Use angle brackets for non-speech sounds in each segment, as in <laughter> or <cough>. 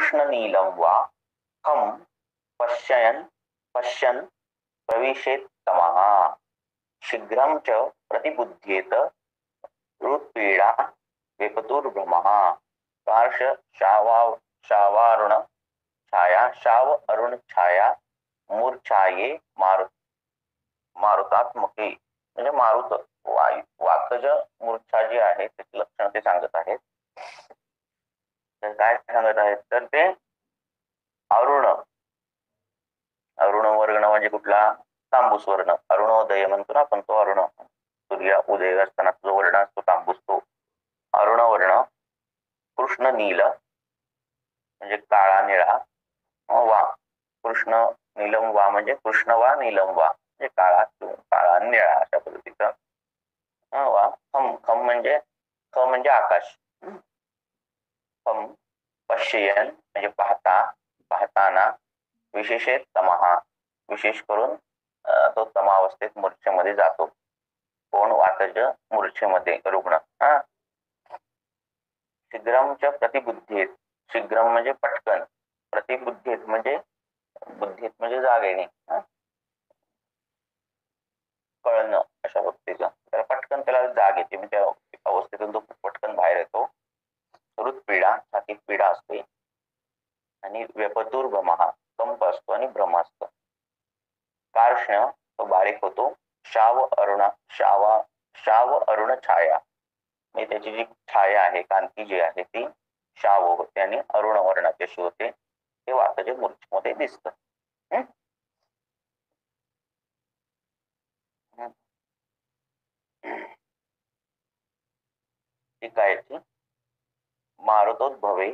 कृष्णनीलं वा कं पश्यन् पश्यन् प्रविशेत् तमः। शीघ्रं च प्रतिबुध्येत हृत्पीडा विपतुर्भ्रमः। कार्श शावा शावारुण छाया शाव अरुण छाया मूर्छाये मारु मारुतात्मके। म्हणजे मारुत वायू वाकज मूर्छा जी आहे त्याचे लक्षण ते सांगत आहेत. तर काय सांगत आहेत? तर ते अरुण. अरुण वर्ण म्हणजे कुठला? तांबूस वर्ण. अरुणोदय म्हणतो ना आपण तो अरुण. सूर्य उदय असताना जो वर्ण असतो तांबूस तो. अरुण वर्ण कृष्ण नील म्हणजे काळा निळा वा. कृष्ण नीलम वा म्हणजे कृष्ण वा नीलम वा. म्हणजे काळा काळा निळा अशा पद्धतीचा. वा. खम खम म्हणजे ख म्हणजे आकाश. पश्चियन पश्यन म्हणजे पाहता पाहताना विशेषे तमहा विशेष करून तो तमावस्थेत मूर्छेमध्ये जातो. कोण? वातज मूर्छेमध्ये रुग्ण. हा? शीघ्रमच्या प्रतिबुद्धीत शीघ्रम म्हणजे पटकन प्रतिबुद्धीत म्हणजे बुद्धीत म्हणजे जाग येणे कळणं अशा बाबतीचं त्याला पटकन त्याला जाग येते म्हणजे अवस्थेतून तो हृदपीडा छातीत पीडा असते. आणि व्यपतूर कंप असतो आणि भ्रम असतो. कार्ष्ण तो बारीक होतो. शाव अरुणा शावा शाव अरुण छाया. म्हणजे त्याची जी छाया आहे कांती जी आहे ती शाव होते आणि अरुण वर्णाची अशी होते ते वाताच्या मूर्तीमध्ये दिसत. ठीक आहे मारुतोद्भवे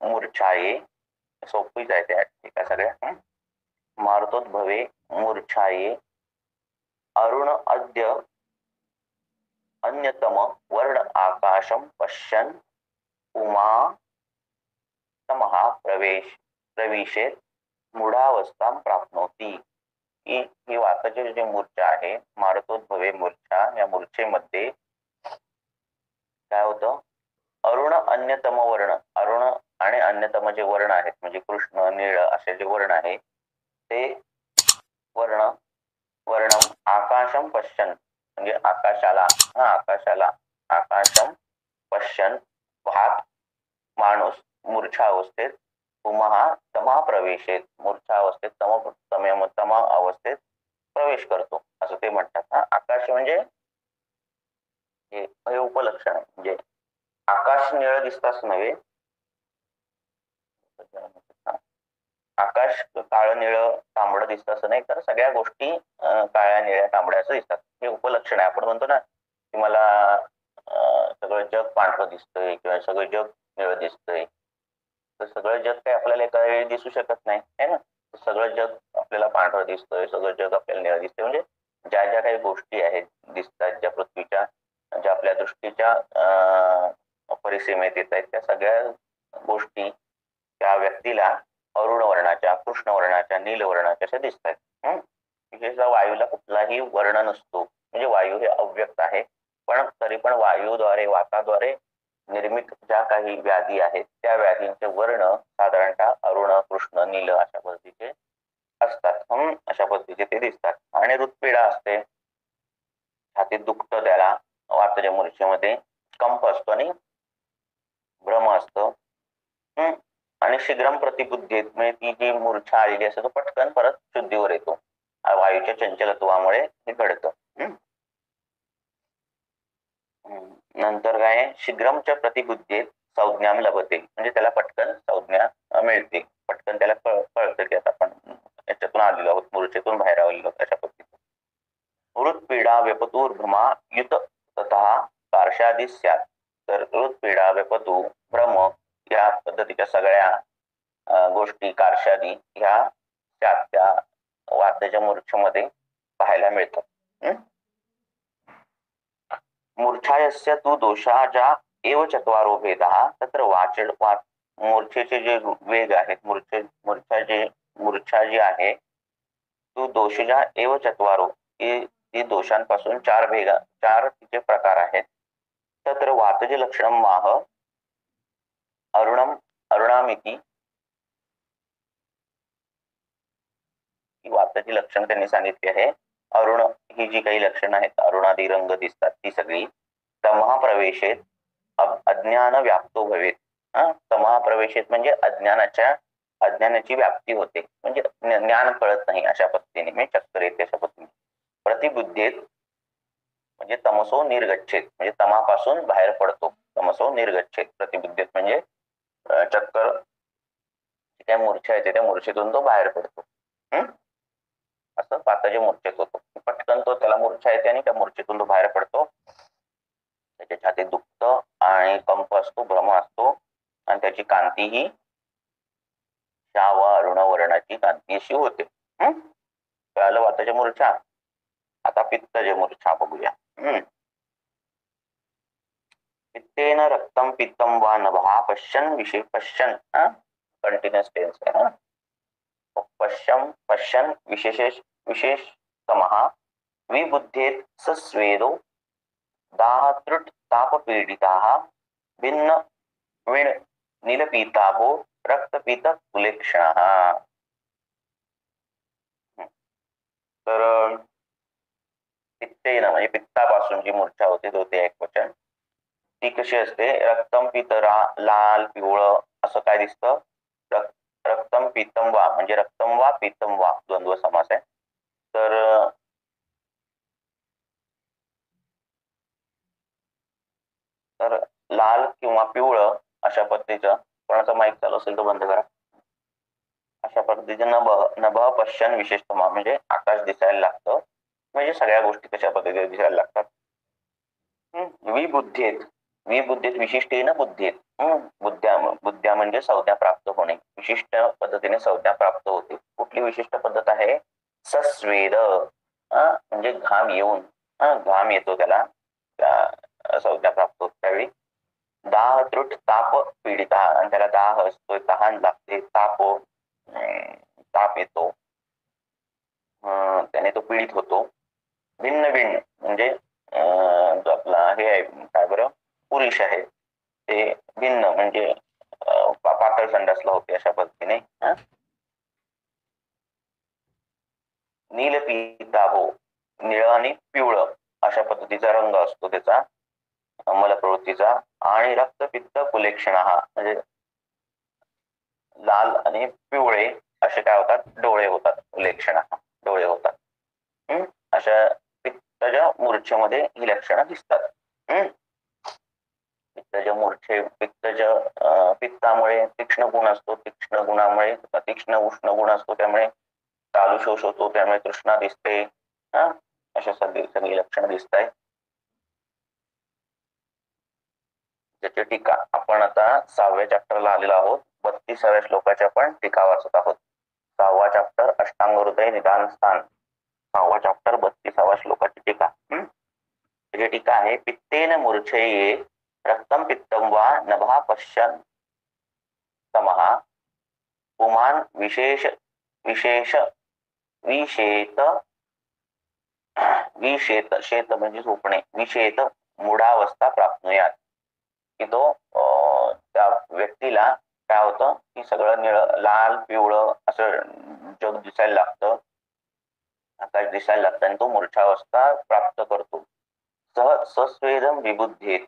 मूर्छाये. सोपीच आहे त्या सगळ्या. मारुतोद्भवे मूर्छाये. अरुण अद्य अन्यतम वर्ण आकाशम पश्यन उमा तमहा प्रवेश प्रविशेत मूढावस्था प्राप्नोती. ही ही वाताची जी मूर्छा आहे मारुतोद्भवे मूर्छा या मूर्छेमध्ये काय होतं? अरुण अन्यतम वर्ण अरुण आणि अन्यतम जे वर्ण आहेत म्हणजे कृष्ण निळ असे जे वर्ण आहे ते वर्ण वर्णम आकाशम पश्चन म्हणजे आकाशाला हा आकाशाला आकाशम पश्चन भात माणूस मूर्छा अवस्थेत पुमहा तमा प्रवेशेत मूर्छा अवस्थेत तम तम तमा अवस्थेत प्रवेश करतो असं ते म्हणतात. हा आकाश म्हणजे हे उपलक्षण आहे म्हणजे आकाश निळ दिसताच नव्हे. आकाश काळ निळ तांबडं दिसतं असं नाही. तर सगळ्या गोष्टी काळ्या निळ्या तांबड्या असं दिसतात. हे उपलक्षण आहे. आपण म्हणतो ना की मला सगळं जग पांढरं दिसतंय किंवा सगळं जग निळ दिसतंय. तर सगळं जग काही आपल्याला एका वेळी दिसू शकत नाही है ना? सगळं जग आपल्याला पांढरं दिसतंय सगळं जग आपल्याला निळ दिसतंय. म्हणजे ज्या ज्या काही गोष्टी आहेत दिसतात ज्या पृथ्वीच्या ज्या आपल्या दृष्टीच्या परिसीमेत येत आहेत. त्या सगळ्या गोष्टी त्या व्यक्तीला अरुण वर्णाच्या कृष्ण वर्णाच्या नील वर्णाच्या अशा दिसत आहेत. विशेषतः वायूला कुठलाही वर्ण नसतो. म्हणजे वायू हे अव्यक्त आहे. पण तरी पण वायूद्वारे वाताद्वारे निर्मित ज्या काही व्याधी आहेत त्या व्याधींचे वर्ण साधारणतः अरुण कृष्ण नील अशा पद्धतीचे असतात. अशा पद्धतीचे ते दिसतात. आणि हृदपीडा असते. छातीत दुखतं त्याला. वाताच्या मूर्छेमध्ये कंप असतो आणि भ्रम असतो. आणि शीघ्रम प्रतिबुद्धीत म्हणजे ती जी मूर्छा आलेली असते तो पटकन परत शुद्धीवर येतो. वायूच्या चंचलत्वामुळे हे घडतं. नंतर काय शीघ्रमच्या प्रतिबुद्धीत संज्ञा लभते. म्हणजे त्याला पटकन संज्ञा मिळते. पटकन त्याला कळ कळतं की आता आपण याच्यातून आलेलो आहोत मूर्छेतून बाहेर आलेलो आहोत अशा पद्धतीने. हृदपीडा व्यपतूर भ्रमा युत तथा कार्शादी स्यात. सर्पतू भ्रम या पद्धतीच्या सगळ्या गोष्टी कारशादी ह्या त्या त्या वाद्याच्या मूर्छेमध्ये पाहायला मिळतात. मूर्छायस्य तू दोषाच्या एव चत्वारो भेद तत्र वाचड वा मूर्छेचे जे वेग आहेत मूर्छे मूर्छा जे मूर्छा जी आहे तू दोषजा एव चत्वारो ती दोषांपासून चार भेगा चार तिचे प्रकार आहेत. तत्र वातज लक्षणं माह त्यांनी सांगितली आहे. अरुण ही जी काही लक्षणं आहेत, अरुणादी रंग दिसतात ती सगळी तमहा प्रवेशेत अज्ञान व्याप्तो भवेत. तमहा प्रवेशेत म्हणजे अज्ञानाच्या, अज्ञानाची व्याप्ती होते. म्हणजे ज्ञान कळत नाही अशा पद्धतीने, म्हणजे चक्कर येते अशा पद्धतीने. प्रतिबुद्धीत म्हणजे तमसो निर्गच्छेत म्हणजे तमापासून बाहेर पडतो. तमसो निर्गच्छेत प्रतिबुद्धीत म्हणजे चक्कर त्या मूर्छा येते त्या मूर्छेतून तो बाहेर पडतो. असं मूर्छेत होतो. पटकन तो त्याला मूर्छा येते आणि त्या मूर्छेतून तो बाहेर पडतो. त्याच्या छातीत दुखत आणि कंप असतो भ्रम असतो. आणि त्याची कांती ही शाव अरुण वर्णाची कांती अशी होते. कळालं वाताच्या मूर्छा आता पित्तज मूर्छा बघूया. हम्म पित्तेन रक्तम पित्तम वा नभा. पश्यन विषय पश्यन. कंटिन्युअस टेन्स आहे पश्यम पश्यन विशेष विशेषतमः विबुद्धेत सस्वेदो दाहतृट तापपीडिताः भिन्न विण निलपीताभो रक्तपीत कुलेक्षण तर पित्तेन म्हणजे पित्तापासून जी मूर्छा होते तो ते एक वचन. ती कशी असते? रक्तम पित लाल पिवळ असं काय दिसतं? रक्तम पितम वा म्हणजे रक्तम वा पितम वा द्वंद्व समास आहे. तर तर लाल किंवा पिवळं अशा पद्धतीचं कोणाचा माईक चालू असेल तो बंद करा. अशा पद्धतीचं नभ नभ पश्चन विशेषतः म्हणजे आकाश दिसायला लागतं. म्हणजे सगळ्या गोष्टी कशा पद्धतीने दिसायला लागतात. विबुद्धीत विबुद्धीत विशिष्टेन बुद्धीत. बुद्ध्या बुद्ध्या म्हणजे संज्ञा प्राप्त होणे. विशिष्ट पद्धतीने संज्ञा प्राप्त होते. कुठली विशिष्ट पद्धत आहे? सस्वेद म्हणजे घाम येऊन घाम येतो त्याला. संज्ञा प्राप्त होत त्यावेळी दाह त्रुट ताप पीडित आणि त्याला दाह असतो तहान लागते ताप ताप येतो. त्याने तो पीडित होतो. भिन्न भिन्न म्हणजे जो आपला हे आहे काय बरं? पुरुष आहे. ते भिन्न म्हणजे पातळ संडासला होते अशा पद्धतीने नील पिताभो निळ आणि पिवळ अशा पद्धतीचा रंग असतो त्याचा. मलप्रवृत्तीचा आणि रक्तपित्त कुलेक्षण हा म्हणजे लाल आणि पिवळे असे काय होतात? डोळे होतात कुलेक्षण डोळे होतात. हम्म? अशा पित्ताच्या मूर्छेमध्ये ही लक्षणं दिसतात. हम्म? पित्ताच्या मूर्छे पित्ताच्या पित्तामुळे तीक्ष्ण गुण असतो तीक्ष्ण गुणामुळे तीक्ष्ण उष्ण गुण असतो त्यामुळे चालू शोष होतो त्यामुळे कृष्णा दिसते. हा? अशा सगळी सगळी लक्षणं दिसत आहेत त्याची टीका आपण आता सहाव्या चॅप्टरला आलेलो आहोत. बत्तीसाव्या श्लोकाच्या पण टीका वाचत आहोत. सहावा चॅप्टर अष्टांग हृदय निदान स्थान. सहावा चॅप्टर बत्तीसावा श्लोकाची टीका. त्याची टीका आहे पित्तेन मूर्छये रक्तम पित्तम वा नभा पश्चन समहा पुमान विशेष विशेष विशेत विशेत शेत म्हणजे झोपणे. विशेत मुडावस्था प्राप्नुयात की तो त्या व्यक्तीला काय होतं? की सगळं निळ लाल पिवळं असं जग दिसायला लागतं. आकाश दिसायला लागतं आणि तो मूर्छावस्था प्राप्त करतो. सह सस्वेदम विबुद्धीत.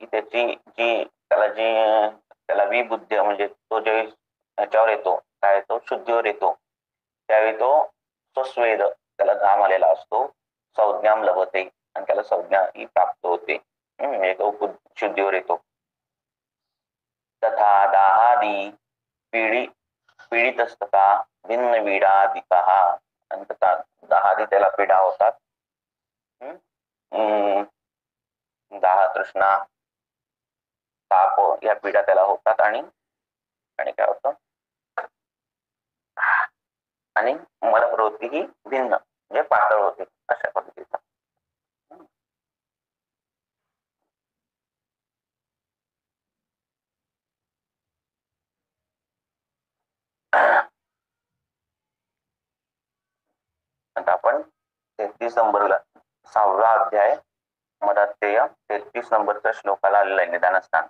की त्याची जी त्याला जी त्याला विबुद्ध म्हणजे तो ज्यावेळी ह्याच्यावर येतो काय येतो? शुद्धीवर येतो. त्यावेळी तो स्वस्वेद त्याला घाम आलेला असतो. संज्ञाम लभते आणि त्याला संज्ञा ही प्राप्त होते. म्हणजे तो शुद्धीवर येतो. तथा दाहादी पीडी पीडितस्तथा भिन्न विडादिका आणि तथा दहादी त्याला पिढा होतात. दाह तृष्णा ताप या पीडा त्याला होतात आणि आणि काय होतं? आणि मलप्रवृत्ती ही भिन्न पातळ होते, अशा आपण तेहतीस नंबरला सहावा अध्याय मदात्यय तेहतीस नंबरचा श्लोकाला आलेला आहे, निदानस्थान.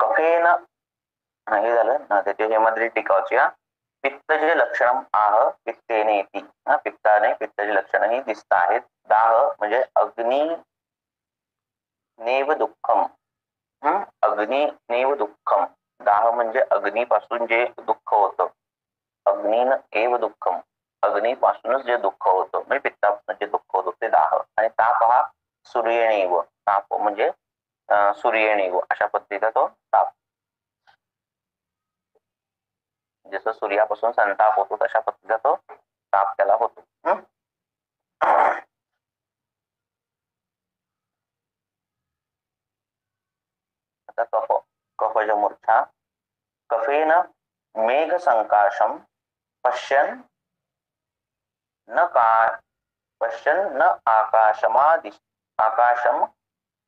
कफेन हे झालं. ना त्याच्या हेमधली टिकावची हा. पित्तचे लक्षण आह पित्तेने येते हा पित्ताने पित्ताची लक्षण ही दिसत आहेत. दाह म्हणजे अग्नी नेव दुःखम. हम्म अग्नी नेव दुःखम. दाह म्हणजे अग्नीपासून जे दुःख होतं. अग्नीन एव दुःखम. अग्नीपासूनच जे दुःख होतं. म्हणजे पित्तापासून जे दुःख होतं ते दाह. आणि ताप हा सूर्यनेव ताप म्हणजे सूर्यणेव अशा पद्धतीचा तो ताप. जसं सूर्यापासून संताप होतो तो ताप होतो. आता कफ कफज मूर्छा कफेन मेघ संकाशम पश्यन न का, पश्यन न आकाशमादि, आकाशम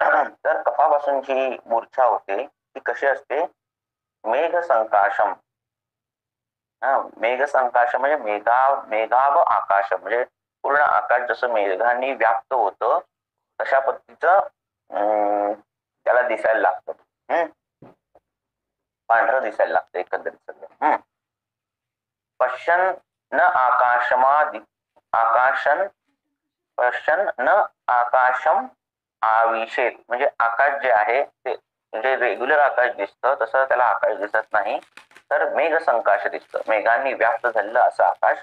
<clears throat> तर कफापासून जी मूर्छा होते ती कशी असते? मेघ संकाशम हा मेघ संकाश म्हणजे मेघा मेघाव आकाश म्हणजे पूर्ण आकाश जसं मेघांनी व्याप्त होतं तशा पद्धतीचं त्याला दिसायला लागतं. हम्म. पांढरं दिसायला लागतं एकंदरीत सगळं. हम्म. पश्यन न आकाशमादि आकाशन पश्यन न आकाशम आविषेत म्हणजे आकाश जे आहे ते म्हणजे रेग्युलर आकाश दिसतं तसं त्याला आकाश दिसत नाही. तर मेघ संकाश दिसतं. मेघांनी व्याप्त झालेलं असं आकाश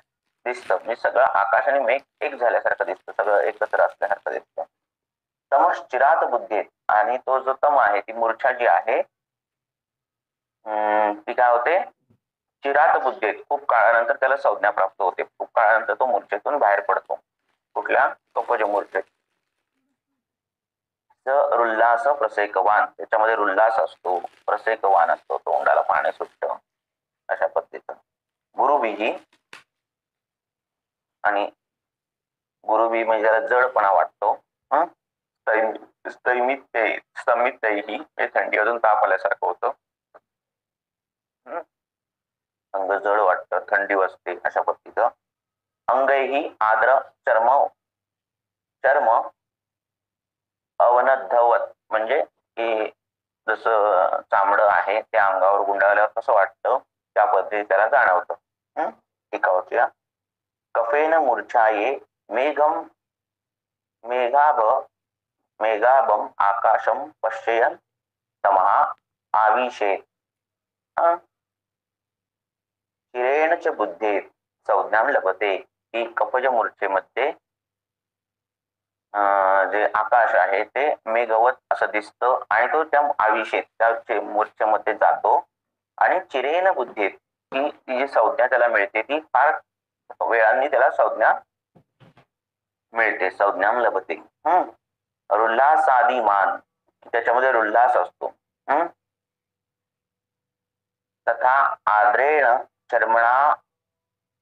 दिसतं. म्हणजे सगळं आकाश आणि मेघ एक झाल्यासारखं दिसतं. सगळं एकत्र असल्यासारखं दिसतं. तमस चिरात बुद्धीत आणि तो जो तम आहे ती मूर्छा जी आहे ती काय होते? चिरात बुद्धीत. खूप काळानंतर त्याला संज्ञा प्राप्त होते. खूप काळानंतर तो मूर्छेतून बाहेर पडतो. कुठल्या? कपज मूर्छेत रुल्लास प्रसेकवान त्याच्यामध्ये रुल्लास असतो प्रसेकवान असतो तोंडाला पाणी सुटत अशा पद्धतीचं. गुरुबीही आणि गुरुबी म्हणजे त्याला जडपणा वाटतो स्तमित हे थंडी अजून ताप आल्यासारखं होतं. अंग जड वाटतं थंडी वाजते अशा पद्धतीचं. अंगही आद्र चर्म चर्म अवनद्धवत म्हणजे की जसं चामडं आहे त्या अंगावर गुंडाळल्यावर कसं वाटतं? त्या पद्धती त्याला जाणवतं. टिकावरती कफेन मूर्छाये मेघम मेघाभ मेघाभम आकाशम पश्चयन तमहा आविषे चिरेण च बुद्धे संज्ञा लभते. की कफज मूर्छेमध्ये जे आकाश आहे ते मेघवत असं दिसतं आणि तो त्या आविषेत त्या मूर्छेमध्ये जातो. आणि चिरेन बुद्धीत ही ती जी संज्ञा त्याला मिळते ती फार वेळांनी त्याला संज्ञा मिळते. संज्ञा लभते. हम्म रुल्हास आदी मान त्याच्यामध्ये रुल्हास असतो. हम्म तथा आद्रेण चर्मणा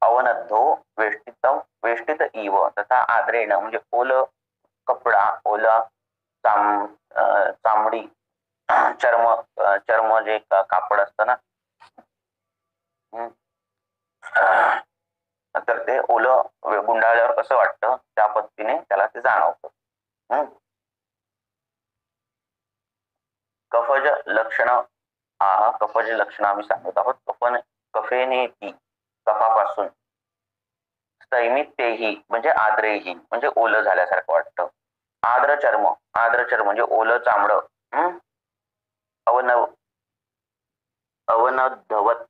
अवनद्धो वेष्टित वेष्टित इव. तथा आद्रेण म्हणजे ओल कपडा ओला चाम चामडी चर्म चर्म जे कापड असतं ना? तर ते ओलं गुंडाळल्यावर कसं वाटतं? त्या पद्धतीने त्याला ते जाणवतं. कफज लक्षण आह कफज लक्षण आम्ही सांगत आहोत. कफन कफेने ती कफापासून. स्तैमितेही म्हणजे आद्रेही म्हणजे ओलं झाल्यासारखं वाटतं. आद्र चर्म आद्र चर्म म्हणजे ओलं चामड अवनव अवनधवत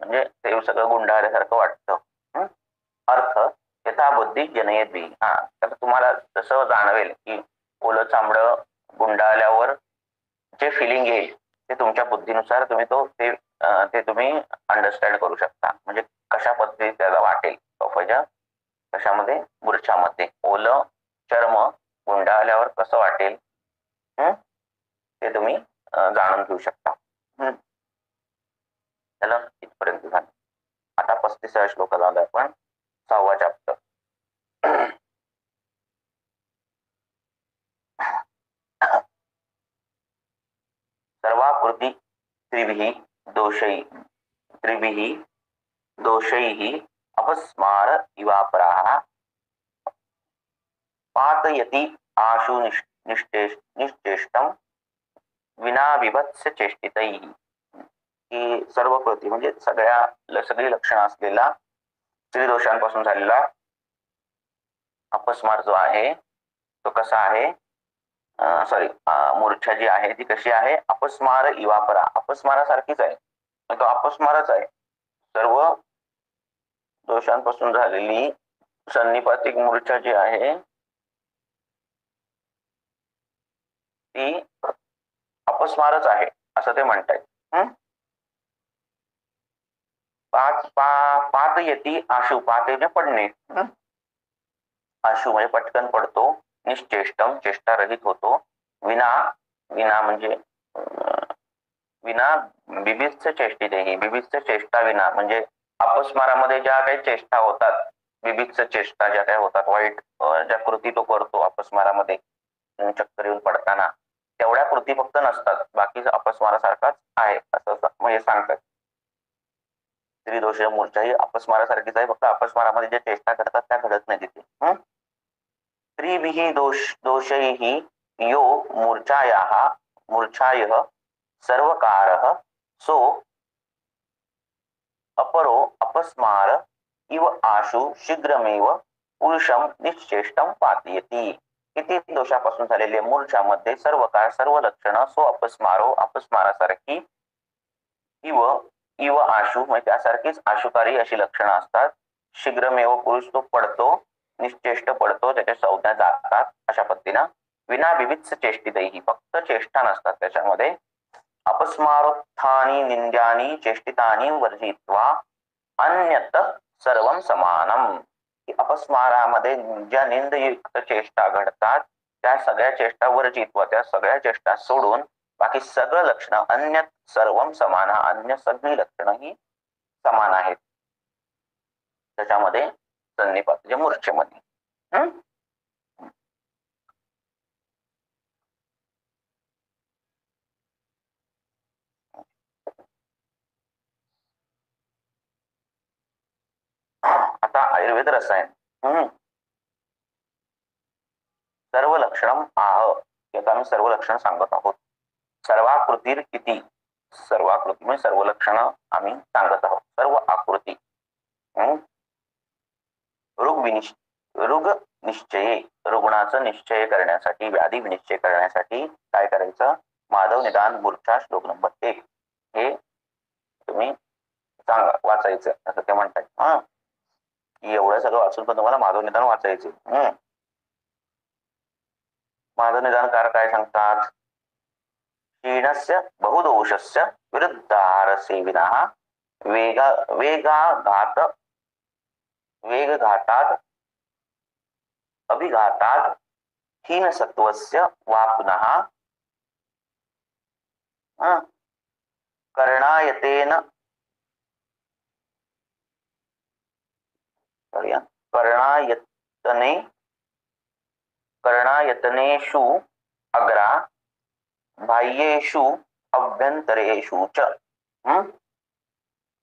म्हणजे ते सगळं गुंडाळल्यासारखं वाटतं अर्थ यथाबुद्धी जनयती हा तर तुम्हाला जसं जाणवेल की ओलं चांबड गुंडाळल्यावर जे फिलिंग येईल ते तुमच्या बुद्धीनुसार तुम्ही तो ते ते तुम्ही अंडरस्टँड करू शकता. म्हणजे कशा पद्धतीने त्याला वाटेल कशामध्ये? मूर्छामध्ये ओलं चर्म गुंडाळल्यावर कसं वाटेल? ते तुम्ही जाणून घेऊ शकता. चला इथपर्यंत झालं. आता पस्तीसाव्या श्लोकाला आलोय आपण. सहावा चॅप्टर सर्वाकृती त्रिभिः दोषै त्रिभिः दोषैः अपस्मार इवापराः। पातयति आशु निश्चेष निश्चेष्टम विना विभत्स चेष्टितैः। की सर्व कृती म्हणजे सगळ्या सगळी लक्षण असलेला स्त्रीदोषांपासून झालेला अपस्मार जो आहे तो कसा आहे? सॉरी मूर्छा जी आहे ती कशी आहे? अपस्मार इवापरा. अपस्मारासारखीच आहे. तो अपस्मारच आहे. सर्व दोषांपासून झालेली संनिपातिक मूर्छा जी आहे ती अपस्मारच आहे असं ते म्हणतायत. पाच पा पात येती आशु पात म्हणजे पडणे. आशु म्हणजे पटकन पडतो निश्चेष्टम चेष्टा रहित होतो. विना विना म्हणजे विना विना बिबिस्त चेष्टितेही बिबिस्त चेष्टा विना म्हणजे अपस्मारामध्ये ज्या काही चेष्टा होतात बिबिस्त चेष्टा ज्या काही होतात वाईट ज्या कृती तो करतो अपस्मारामध्ये चक्कर येऊन पडताना तेवढ्या कृती फक्त नसतात. बाकी अपस्मारासारखाच आहे असं स- म्हणजे सांगतात. स्त्रीदोष मूर्छा ही अपस्मारासारखीच आहे फक्त अपस्मारामध्ये ज्या चेष्टा घडतात त्या घडत नाही तिथे स्त्रीभिही दोष दोषही यो मूर्छायाः मूर्छाय सर्वकारः सो अपरो अपस्मार इव आशु शीघ्रमेव पुरुषम निश्चेष्टम पातयती किती दोषापासून झालेले मूर्छामध्ये सर्व काळ सर्व लक्षणं सो अपस्मारो अपस्मारासारखी इव इव आशु म्हणजे त्यासारखीच आशुकारी अशी लक्षणं असतात. शीघ्रमेव पुरुष तो पडतो निश्चेष्ट पडतो त्याच्या संज्ञा जातात अशा पद्धतीनं विना विविध चेष्टितही फक्त चेष्टा नसतात त्याच्यामध्ये. अपस्मारोत्थानी निंद्यानी चेष्टितानी वर्जित्वा अन्यत सर्व समानम। अपस्मारामध्ये ज्या निंदयुक्त चेष्टा घडतात त्या सगळ्या चेष्टा वर्जित्व त्या सगळ्या चेष्टा सोडून बाकी सगळं लक्षणं अन्य सर्व समान अन्य सगळी लक्षणं ही समान आहेत. त्याच्यामध्ये सन्निपात म्हणजे मूर्छेमध्ये. हम्म आता आयुर्वेद रसायन. हम्म. सर्व लक्षणम आह यात आम्ही सर्व लक्षण सांगत आहोत. सर्वाकृतीर किती? सर्वाकृती म्हणजे सर्व लक्षणं आम्ही सांगत आहोत. सर्व आकृती. हम्म. रोग विनिश रोग निश्चय. रुग्णाचं निश्चय करण्यासाठी व्याधी निश्चय करण्यासाठी काय करायचं? माधव निदान मूर्छा श्लोक नंबर एक. हे तुम्ही सांगा वाचायचं. असं ते म्हणतात हा. की एवढं सगळं वाचून पण तुम्हाला माधव निदान वाचायचे हम्म माधव निदानकार काय सांगतात? क्षीणस्य बहुदोषस्य विरुद्धारसेविनः वेगा वेगाघात वेगघातात अभिघातात हीनसत्वस्य वा पुनः कर्णायतेन कर्णायतने कर्णायतनेषु अग्रा बाह्येषु अभ्यंतरेषु च।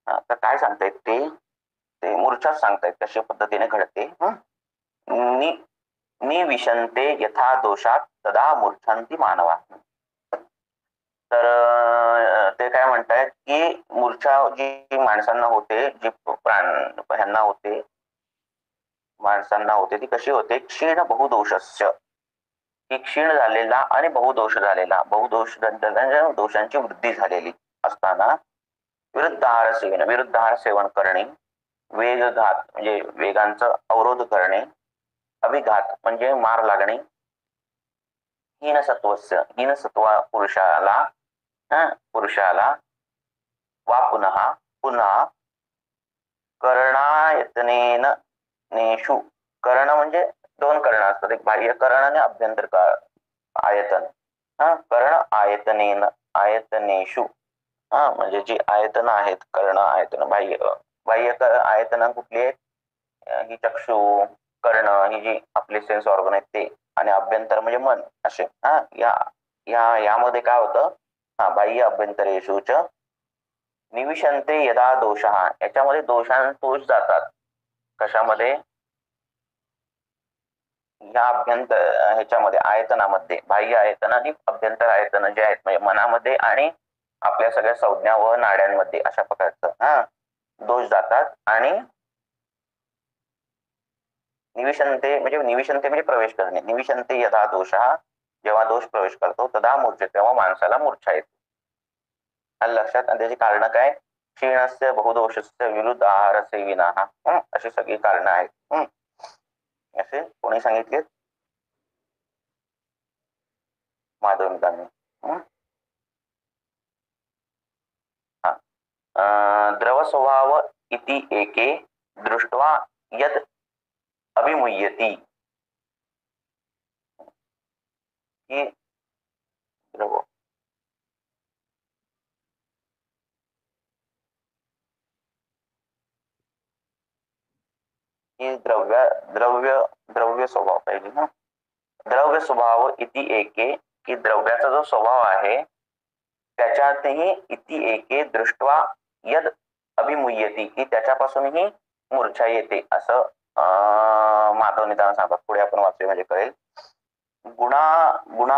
तर काय सांगतायत ते? ते मूर्छा सांगतायत कशा पद्धतीने घडते? निविशंते यथा दोषात तदा मूर्छांती मानवा। तर अं, ते काय म्हणतायत की मूर्छा जी माणसांना होते जी प्राण ह्यांना होते माणसांना होते ती कशी होते? क्षीण बहुदोषस्य. की क्षीण झालेला आणि बहुदोष झालेला. बहुदोष दोषांची वृद्धी झालेली असताना विरुद्ध सेवन विरुद्धार सेवन करणे वेगघात म्हणजे वेगांचा अवरोध करणे अभिघात म्हणजे मार लागणे हीनसत्वस्य हीनसत्वा पुरुषाला पुरुषाला वा पुन्हा पुन्हा कर्णायतनेन नेषु कर्ण म्हणजे दोन कर्ण असतात. एक बाह्य कर्ण आणि अभ्यंतर आयतन. हा कर्ण आयतनेन आयतनेषु. हा म्हणजे जी आयतन आहेत कर्ण आयतन बाह्य बाह्य आयतन कुठली आहेत? ही चक्षु कर्ण ही जी आपली सेन्स ऑर्गन आहेत ते. आणि अभ्यंतर म्हणजे मन असे. हा या या यामध्ये काय होतं? हा बाह्य अभ्यंतर येशूच निविशंते यदा दोष. हा याच्यामध्ये दोषांतोष जातात. कशामध्ये? या अभ्यंतर ह्याच्यामध्ये आयतनामध्ये. बाह्य आयतन आणि अभ्यंतर आयतन जे आहेत म्हणजे मनामध्ये आणि आपल्या सगळ्या संज्ञा व नाड्यांमध्ये अशा प्रकारचं. हा? दोष जातात आणि निविशनते म्हणजे निविशनते म्हणजे प्रवेश करणे. निविशनते यदा दोष हा जेव्हा दोष प्रवेश करतो तदा मूर्छे तेव्हा माणसाला मूर्छा येते. लक्षात आणि त्याची कारण काय? क्षीणस्य बहुदोषस्य विरुद्ध आहार सेविना अशी सगळी कारण आहेत असे कोणी सांगितले माधवनिकांनी द्रव स्वभाव इति एके दृष्ट्वा यद अभिमुह्यति. द्रव द्रव्य द्रव्य द्रव्य स्वभाव पाहिजे ना. द्रव्य स्वभाव इति एके की द्रव्याचा जो स्वभाव आहे त्याच्यातही इति एके दृष्टवा यद अभिमुयती की त्याच्यापासूनही मूर्छा येते असं माधव निदान सांगतात. पुढे आपण वाचूया म्हणजे कळेल. गुणा गुण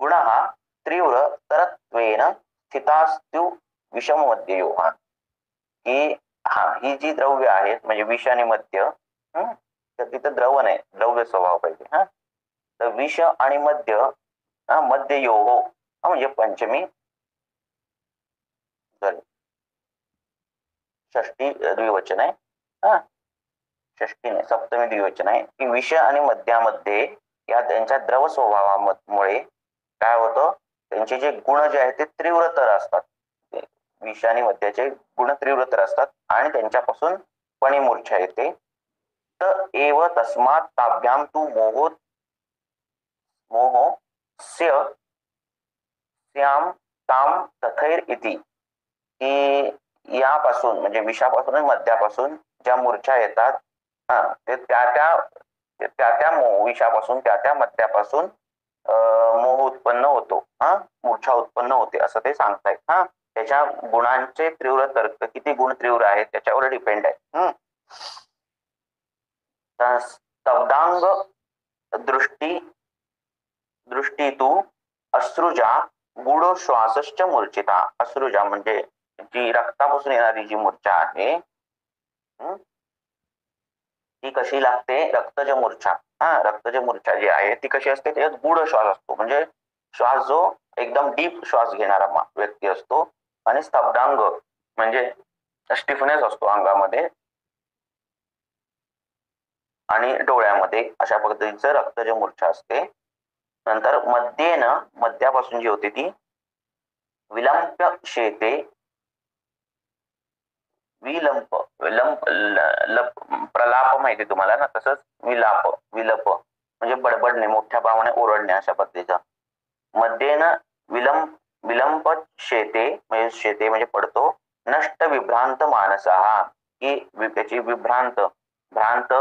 गुण हा तीव्र तरत्वेन स्थितास्तु विषम मध्य हा की हा ही जी द्रव्य आहेत म्हणजे विष आणि मध्य तर तिथं द्रव नाही द्रव्य स्वभाव पाहिजे हा? तर विष आणि मध्य मध्य यो म्हणजे पंचमी षष्टी द्विवचन आहे हा? षष्टी नाही सप्तमी द्विवचन आहे. की विष आणि मध्यामध्ये या त्यांच्या द्रव स्वभावामुळे काय होतं? त्यांचे जे गुण जे आहेत ते तीव्रतर असतात. विष आणि मध्याचे गुण तीव्रतर असतात आणि त्यांच्यापासून पणिमूर्छा येते. तर एव तस्मात ताभ्याम तू मोहो मोहो स्य श्याम ताम तथैर इति. की यापासून म्हणजे विषापासून मद्यापासून मध्यापासून ज्या मूर्छा येतात हा ते त्या त्या त्या त्या मोह विषापासून त्या त्या मध्यापासून मोह उत्पन्न होतो. हा मूर्छा उत्पन्न होते असं ते सांगतायत. हा त्याच्या गुणांचे तीव्र तर्क किती गुण तीव्र आहेत त्याच्यावर डिपेंड आहे. स्तब्दांग दृष्टी दृष्टी तू अश्रुजा गुड श्वासश्च मूर्छिता. अश्रुजा म्हणजे जी रक्तापासून येणारी जी मूर्छा आहे ती कशी लागते? रक्तज मूर्छा. हा? रक्तज मूर्छा जी आहे ती कशी असते? त्याच्यात गुढ श्वास असतो. म्हणजे श्वास जो एकदम डीप श्वास घेणारा व्यक्ती असतो आणि स्तब्धांग म्हणजे स्टिफनेस असतो अंगामध्ये. आणि डोळ्यामध्ये अशा पद्धतीचं रक्तज मूर्छा असते. नंतर मध्येन मध्यापासून जी होते ती विलंप शेते. विलंप विलंप प्रलाप माहिती तुम्हाला ना? तसंच विलाप विलप म्हणजे बडबडणे मोठ्या प्रमाणे ओरडणे अशा पद्धतीचं. मध्येन विलंप विलंब शेते म्हणजे शेते म्हणजे पडतो नष्ट विभ्रांत मानस हा. की त्याची विभ्रांत भ्रांत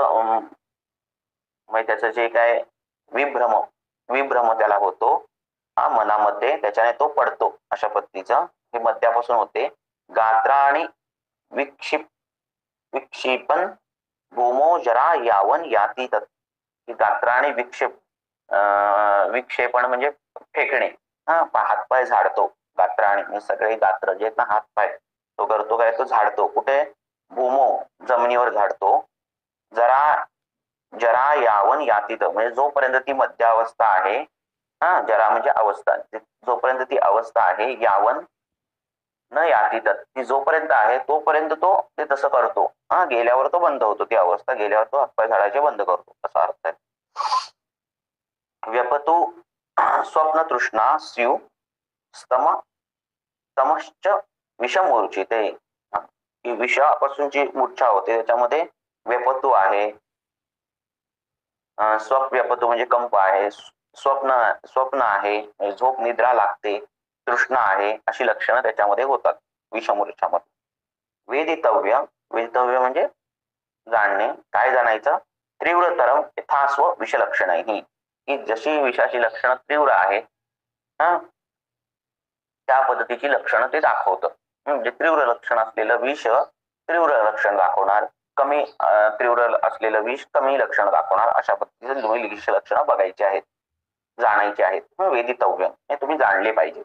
म्हणजे त्याचं जे काय विभ्रम विभ्रम त्याला होतो हा मनामध्ये त्याच्याने तो पडतो अशा पद्धतीचा हे मध्यापासून होते. गात्रा आणि विक्षिप विक्षेपण भूमो जरा यावन याती गात्रा आणि विक्षेप विक्षेपण म्हणजे फेकणे. हा हातपाय झाडतो. गात्र आणि सगळे गात्र जे आहेत ना हातपाय तो करतो काय? तो झाडतो. कुठे? भूमो जमिनीवर झाडतो. जरा जरा यावन यातीत म्हणजे जोपर्यंत ती मध्य अवस्था आहे हा जरा म्हणजे अवस्था जोपर्यंत ती अवस्था आहे यावन न यातीत ती जोपर्यंत आहे तोपर्यंत तो ते तसं करतो. हा गेल्यावर तो बंद होतो. ती अवस्था गेल्यावर तो हातपाय झाडाचे बंद करतो. असा अर्थ आहे. व्यपतू स्वप्न तृष्णा स्यू स्तम स्तमश्च विषमूर्चिते विषापासून जी मूर्छा होते त्याच्यामध्ये व्यपत्व आहे. स्वप्व्यपत्व म्हणजे कंप आहे स्वप्न स्वप्न आहे झोप निद्रा लागते तृष्णा आहे अशी लक्षणं त्याच्यामध्ये होतात विषमूर्छामध्ये. वेदितव्य वेदितव्य म्हणजे जाणणे काय जाणायचं? तीव्रतरम यथास्व विषलक्षण. ही की जशी विषाची लक्षणं तीव्र आहे हा? त्या पद्धतीची लक्षणं ते दाखवतं. म्हणजे तीव्र लक्षण असलेलं विष तीव्र लक्षण दाखवणार कमी तीव्र असलेलं विष कमी लक्षण दाखवणार अशा पद्धतीचे विष लक्षणं बघायची आहेत जाणायची आहेत. वेदितव्य हे तुम्ही जाणले पाहिजे.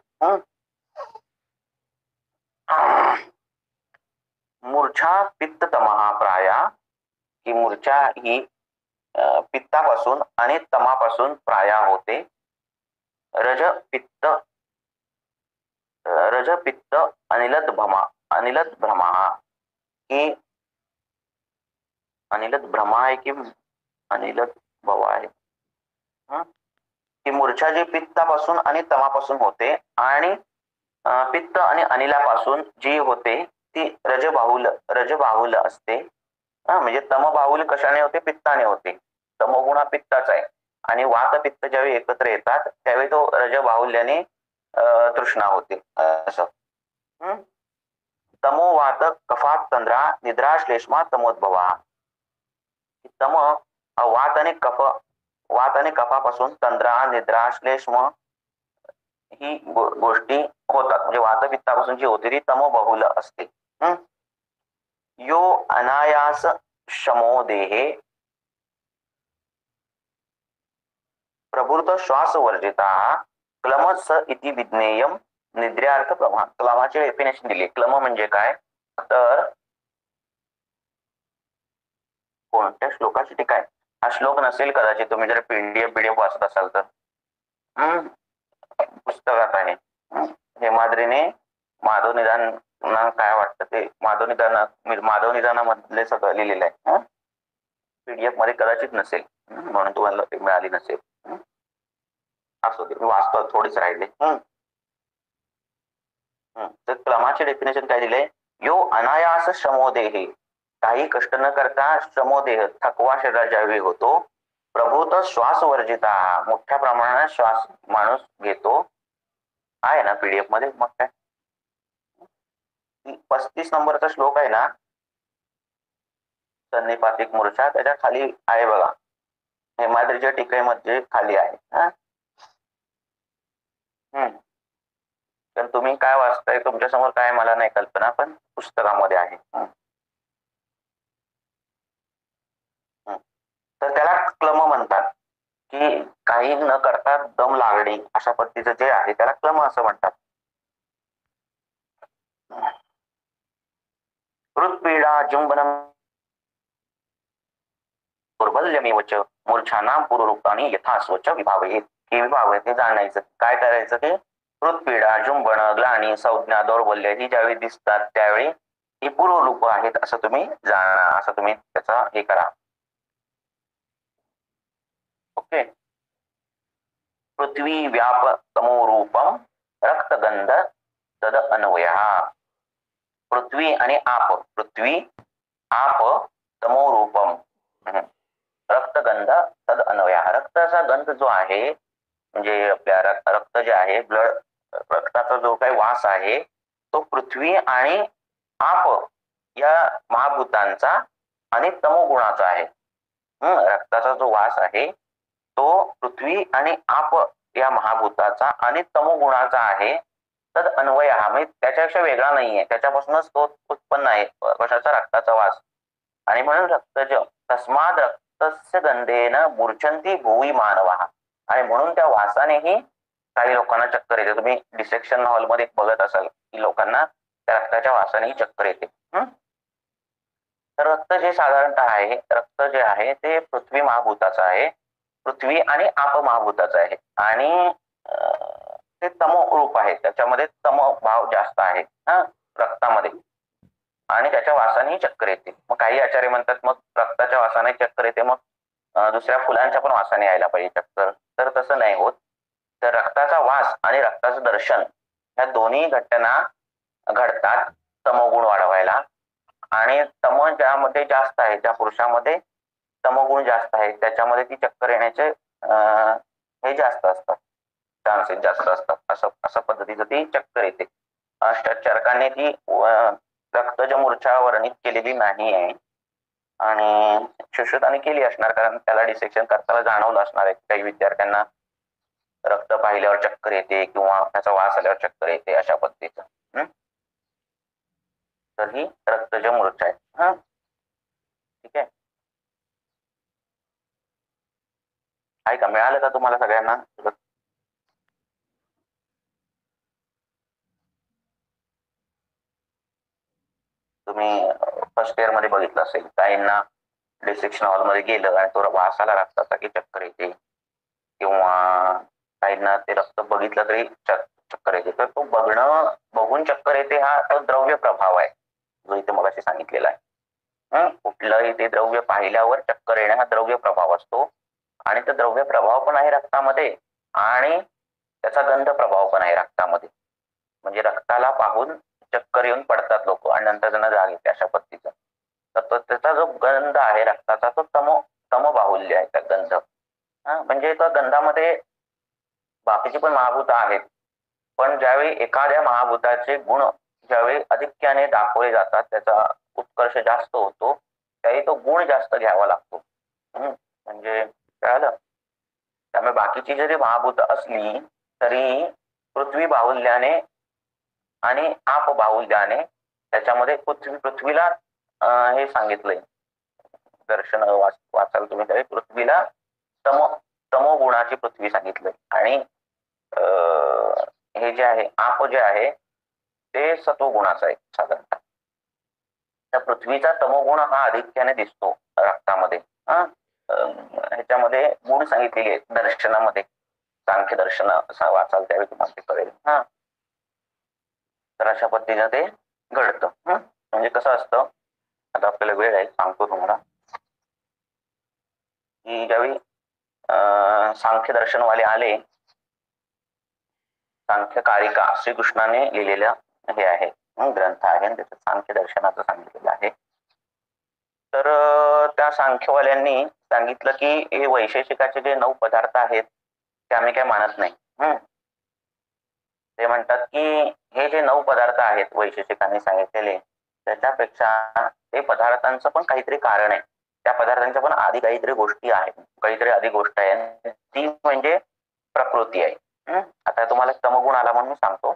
मूर्छा पित्ततमहा प्राया. की मूर्छा ही पित्तापासून आणि तमापासून प्राया होते. रज पित्त रज पित्त अनिलत भ्रमा अनिलत भ्रमा की अनिलत भ्रमा आहे की अनिलत भवा आहे? की मूर्छा जी पित्तापासून आणि तमापासून होते आणि पित्त आणि अनिलापासून जी होते ती रजबाहुल रजबाहुल असते. हा म्हणजे तमबाहुल कशाने होते? पित्ताने होते. तमोगुण हा पित्ताचा आहे. आणि वात पित्त ज्यावेळी एकत्र येतात त्यावेळी तो रजबाहुल्याने तृष्णा होते. असं. तमो वात कफात तंद्रा निद्रा श्लेष्मा तमोद्भवा. तम वात आणि कफ वात आणि कफापासून तंद्रा निद्रा श्लेष्म ही गोष्टी होतात. म्हणजे वातपित्तापासून जी होते ती तमोबहुल असते. यो अनायास शमो देहे प्रभूत श्वास वर्जिता क्लम स इति विज्ञेयम निद्र्यार्थ प्रमाण क्लमाचे डेफिनेशन दिली. क्लम म्हणजे काय? तर कोणत्या श्लोकाची टीका आहे? हा श्लोक नसेल कदाचित तुम्ही जर पीडीएफ पीडीएफ वाचत असाल तर. पुस्तकात आहे. हेमाद्रीने माधव निदान काय वाटतं ते? माधव निदान माधव निदानामधले सगळं लिहिलेलं आहे. पीडीएफमध्ये कदाचित नसेल. म्हणून तुम्हाला ते मिळाली नसेल. असो ते मी वाचतो थोडीच राहिले. तर क्रमाचे डेफिनेशन काय दिले यो अनायास श्रमोदेह काही कष्ट न करता श्रमोदेह थकवा शरीरात ज्यावेळी होतो प्रभूत श्वास वर्जिता मोठ्या प्रमाणात श्वास माणूस घेतो. आहे ना पीडीएफमध्ये? मग काय? पस्तीस नंबरचा श्लोक आहे ना? सन्निपातिक मूर्छा त्याच्याखाली आहे बघा. हेमाद्रीच्या टीकेमध्ये खाली आहे. हम्म. पण तुम्ही काय वाचताय? तुमच्यासमोर काय मला नाही कल्पना पण पुस्तकामध्ये आहे. तर त्याला क्लम म्हणतात. की काही न करता दम लागणे अशा पद्धतीचं जे आहे त्याला क्लम असं म्हणतात. हृत्पीडा जुंबनम दुर्बल्यमेवच मूर्छानाम पूर्वरूपाने यथास्वच विभावयेत. हे विभाव ते जाणायचं. काय करायचं ते? हृत्पीडा जुंबन ग्लाणी संज्ञा दौर्बल्य ही ज्यावेळी दिसतात त्यावेळी ही पूर्वरूप आहेत असं तुम्ही जाणा असं तुम्ही त्याचा हे करा. ओके? पृथ्वी व्याप तमोरूपम रक्तगंध तद अन्वय पृथ्वी आणि आप. पृथ्वी आप तमोरूपम. रक्तगंध तद अन्वय. रक्ताचा गंध जो आहे म्हणजे आपल्या रक्त जे आहे ब्लड रक्ताचा जो काही वास आहे तो पृथ्वी आणि आप या महाभूतांचा आणि तमोगुणाचा आहे. रक्ताचा जो वास आहे तो पृथ्वी आणि आप या महाभूताचा आणि तमोगुणाचा आहे. तद अन्वय हा. म्हणजे त्याच्यापेक्षा वेगळा नाहीये. त्याच्यापासूनच तो उत्पन्न आहे. कशाचा रक्ताचा वास. आणि म्हणून रक्तज तस्माद रक्तस्य गंधेन मूर्छंती भुवी मानवा. आणि म्हणून त्या वासानेही काही लोकांना चक्कर येते. तुम्ही डिसेक्शन हॉलमध्ये बघत असाल की लोकांना त्या रक्ताच्या वासानेही चक्कर येते. तर रक्त जे साधारणतः आहे रक्त जे आहे ते पृथ्वी महाभूताचं आहे. पृथ्वी आणि आप महाभूताचं आहे. आणि ते तमो रूप आहे. त्याच्यामध्ये तम भाव जास्त आहे. हा? रक्तामध्ये. आणि त्याच्या वासाने चक्कर येते. मग काही आचार्य म्हणतात मग रक्ताच्या वासाने चक्कर येते. मग दुसऱ्या फुलांच्या पण वासाने यायला पाहिजे चक्कर. तर तसं नाही होत. तर रक्ताचा वास आणि रक्ताचं दर्शन ह्या दोन्ही घटना घडतात तमोगुण वाढवायला. आणि तम ज्यामध्ये जास्त आहे ज्या पुरुषामध्ये तमोगुण जास्त आहे त्याच्यामध्ये ती चक्कर येण्याचे हे जास्त असतात. चान्सेस जास्त असतात. असं अशा पद्धतीचं ती चक्कर येते. अष्टाचारकाने ती रक्तज मूर्छा वर्णित केलेली नाही आहे. आणि सुश्रुताने केली असणार कारण त्याला डिसेक्शन करताना जाणवलं असणार आहे. काही विद्यार्थ्यांना रक्त पाहिल्यावर चक्कर येते किंवा त्याचा वास आल्यावर चक्कर येते अशा पद्धतीचं. तर ही रक्तज मूर्छा आहे. हा? ठीक आहे? आहे का मिळालं का तुम्हाला सगळ्यांना? तुम्ही फर्स्ट इयरमध्ये बघितलं असेल काहींना डिसेक्शन हॉलमध्ये गेलं आणि तो वासाला रक्ताचा की चक्कर येते. किंवा काहींना ते रक्त बघितलं तरी चक्कर येते. तर तो बघणं बघून चक्कर येते हा तो द्रव्य प्रभाव आहे जो इथे मगाशी सांगितलेला आहे. कुठलंही ते द्रव्य पाहिल्यावर चक्कर येणे हा द्रव्य प्रभाव असतो. आणि तो द्रव्य प्रभाव पण आहे रक्तामध्ये आणि त्याचा गंध प्रभाव पण आहे रक्तामध्ये. म्हणजे रक्ताला पाहून चक्कर येऊन पडतात लोक आणि नंतर त्यांना जाग येते अशा पद्धतीचा. तर तो त्याचा जो गंध आहे रक्ताचा तो तमो तम बाहुल्य आहे त्या गंध. म्हणजे त्या गंधामध्ये बाकीची पण महाभूत आहेत. पण ज्यावेळी एखाद्या महाभूताचे गुण ज्यावेळी अधिक्याने दाखवले जातात त्याचा उत्कर्ष जास्त होतो त्यावेळी तो गुण जास्त घ्यावा लागतो. म्हणजे कळालं? त्यामुळे बाकीची जरी महाभूत असली तरी पृथ्वी बाहुल्याने आणि आप बाहुल्याने त्याच्यामध्ये पृथ्वी पृथ्वीला हे सांगितलंय. दर्शन वाच वाचाल तुम्ही तरी पृथ्वीला तम तमोगुणाची पृथ्वी सांगितलंय. आणि हे जे आहे आप जे आहे ते सत्वगुणाचं आहे साधारणतः. त्या पृथ्वीचा तमोगुण हा आधिक्याने दिसतो रक्तामध्ये. हा? ह्याच्यामध्ये गुण सांगितलेले आहेत दर्शनामध्ये. सांख्य दर्शन वाचाल त्यावेळी तुम्हाला ते कळेल. हा? तर अशा पद्धतीनं ते घडतं. म्हणजे कसं असतं आता आपल्याला वेळ आहे सांगतो तुम्हाला. की ज्यावेळी सांख्य दर्शनवाले आले सांख्य कारिका श्रीकृष्णाने लिहिलेल्या हे आहे ग्रंथ आहे त्याचं सांख्य दर्शनाचं सांगितलेलं आहे. तर त्या सांख्यवाल्यांनी सांगितलं की हे वैशेषिकाचे जे नऊ पदार्थ आहेत ते आम्ही काय मानत नाही. ते म्हणतात की हे जे नऊ पदार्थ आहेत वैशेषिकांनी सांगितलेले त्याच्यापेक्षा ते पदार्थांचं पण काहीतरी कारण आहे. त्या पदार्थांच्या पण आधी काहीतरी गोष्टी आहेत काहीतरी आधी गोष्ट आहे ती म्हणजे प्रकृती आहे. आता तुम्हाला तमगुण आला म्हणून सांगतो.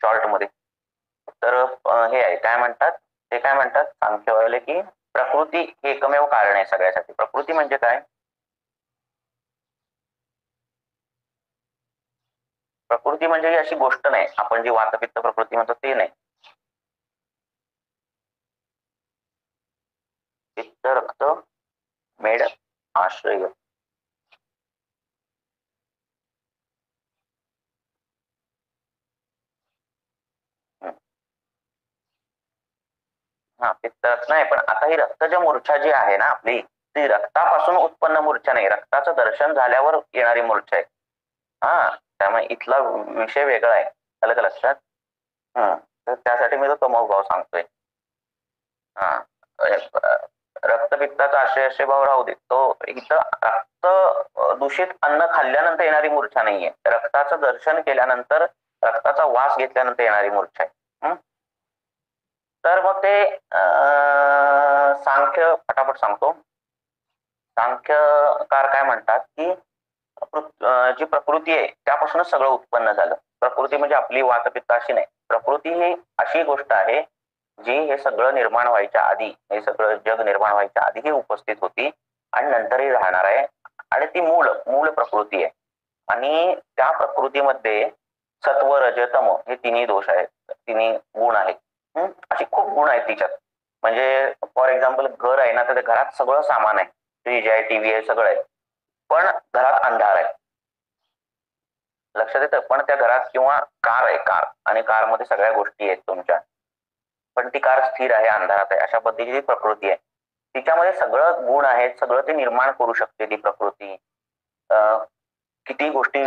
शॉर्टमध्ये तर हे आहे काय म्हणतात? ते काय म्हणतात? सांगते की प्रकृती हे एकमेव कारण आहे सगळ्यासाठी. प्रकृती म्हणजे काय? प्रकृती म्हणजे ही अशी गोष्ट नाही. आपण जी वातपित्त प्रकृती म्हणतो ते नाही. पित्त रक्त मेड आश्रय. हा पित्त नाही पण आता ही रक्तज मूर्छा जी आहे ना आपली ती रक्तापासून उत्पन्न मूर्छा नाही. रक्ताचं दर्शन झाल्यावर येणारी मूर्छा आहे. हा त्यामुळे इथला विषय वेगळा आहे. आलं का लक्षात? हम्म तर त्यासाठी मी तो तमोभाव भाव सांगतोय. हा. रक्तपित्ताचा आशय असे भाव राहू दे तो इथं रक्त दूषित अन्न खाल्ल्यानंतर येणारी मूर्छा नाहीये. रक्ताचं दर्शन केल्यानंतर रक्ताचा वास घेतल्यानंतर येणारी मूर्छा आहे. तर मग ते सांख्य फटाफट सांगतो. सांख्यकार काय म्हणतात की जी प्रकृती आहे त्यापासूनच सगळं उत्पन्न झालं. प्रकृती म्हणजे आपली वातपित्त अशी नाही. प्रकृती ही अशी गोष्ट आहे जी हे सगळं निर्माण व्हायच्या आधी हे सगळं जग निर्माण व्हायच्या आधी ही उपस्थित होती आणि नंतरही राहणार आहे. आणि ती मूळ मूळ प्रकृती आहे. आणि त्या प्रकृतीमध्ये सत्व रजतम हे तिन्ही दोष आहेत. तिन्ही गुण आहेत. अशी खूप गुण आहेत तिच्यात. म्हणजे फॉर एक्झाम्पल घर आहे ना तर घरात सगळं सामान आहे. फ्रीज आहे टीव्ही आहे सगळं आहे. पण घरात अंधार आहे. लक्षात येतं पण त्या घरात किंवा कार आहे कार. आणि कारमध्ये सगळ्या गोष्टी आहेत तुमच्या. पण ती कार स्थिर आहे अंधारात आहे अशा पद्धतीची प्रकृती आहे तिच्यामध्ये सगळं गुण आहेत सगळं ती निर्माण करू शकते ती प्रकृती. किती गोष्टी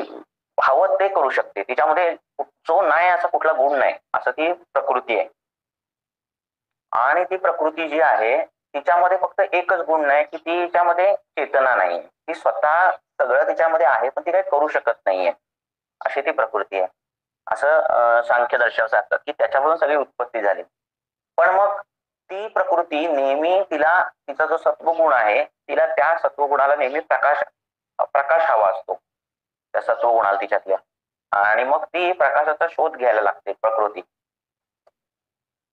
हवं ते करू शकते. तिच्यामध्ये जो नाही असा कुठला गुण नाही असं ती प्रकृती आहे. आणि ती प्रकृती जी आहे तिच्यामध्ये फक्त एकच गुण नाही की तिच्यामध्ये चेतना नाही. ती स्वतः सगळं तिच्यामध्ये आहे पण ती काही करू शकत नाहीये. अशी ती प्रकृती आहे. असं सांख्य दर्शव सांगतात की त्याच्यामधून सगळी उत्पत्ती झाली. पण मग ती प्रकृती नेहमी तिला तिचा जो सत्वगुण आहे तिला त्या सत्वगुणाला नेहमी प्रकाश प्रकाश हवा असतो. त्या सत्वगुणाला तिच्यातल्या. आणि मग ती प्रकाशाचा शोध घ्यायला लागते प्रकृती.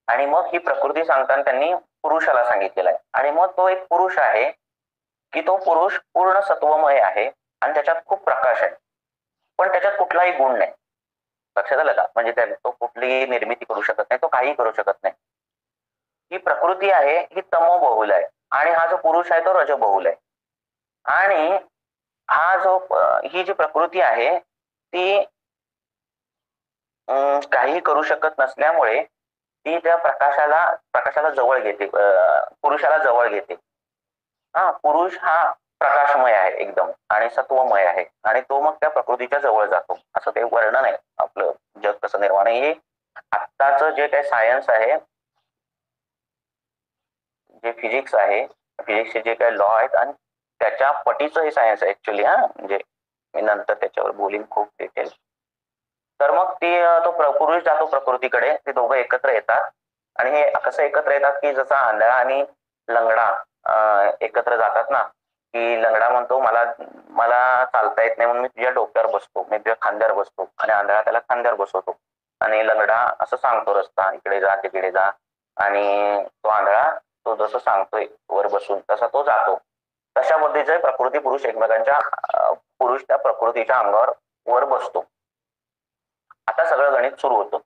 आणि मग ही प्रकृती सांगताना त्यांनी पुरुषाला सांगितलेला आहे. आणि मग तो एक पुरुष आहे की तो पुरुष पूर्ण सत्वमय आहे आणि त्याच्यात खूप प्रकाश आहे. पण त्याच्यात कुठलाही गुण नाही. लक्षात आलं का? म्हणजे तो कुठलीही निर्मिती करू शकत नाही तो काही करू शकत नाही. ही प्रकृती आहे ही तमो बहुल आहे. आणि हा जो पुरुष आहे तो रज बहुल आहे. आणि हा जो ही जी प्रकृती आहे ती काही करू शकत नसल्यामुळे ती त्या प्रकाशाला प्रकाशाला जवळ घेते पुरुषाला जवळ घेते. हा पुरुष हा प्रकाशमय आहे एकदम आणि सत्वमय आहे आणि तो मग त्या प्रकृतीच्या जवळ जातो. असं ते वर्णन आहे आपलं जग कसं निर्माण हे आत्ताच जे काही सायन्स आहे जे फिजिक्स आहे फिजिक्सचे जे काही लॉ आहेत आणि त्याच्या पटीचं हे सायन्स आहे ऍक्च्युली हा. म्हणजे मी नंतर त्याच्यावर बोलीन खूप डिटेल तर मग ती तो पुरुष जातो प्रकृतीकडे. ते दोघं एकत्र येतात. आणि हे कसं एकत्र येतात की जसा आंधळा आणि लंगडा एकत्र जातात ना की लंगडा म्हणतो मला मला चालता येत नाही म्हणून मी तुझ्या डोक्यावर बसतो मी तुझ्या खांद्यावर बसतो आणि आंधळा त्याला खांद्यावर बसवतो. आणि लंगडा असं सांगतो रस्ता इकडे जा तिकडे जा. आणि तो आंधळा तो जसं सांगतोय वर बसून तसा तो जातो. तशा पद्धतीचे प्रकृती पुरुष एकमेकांच्या पुरुष त्या प्रकृतीच्या अंगावर वर बसतो. आता सगळं गणित सुरू होतं.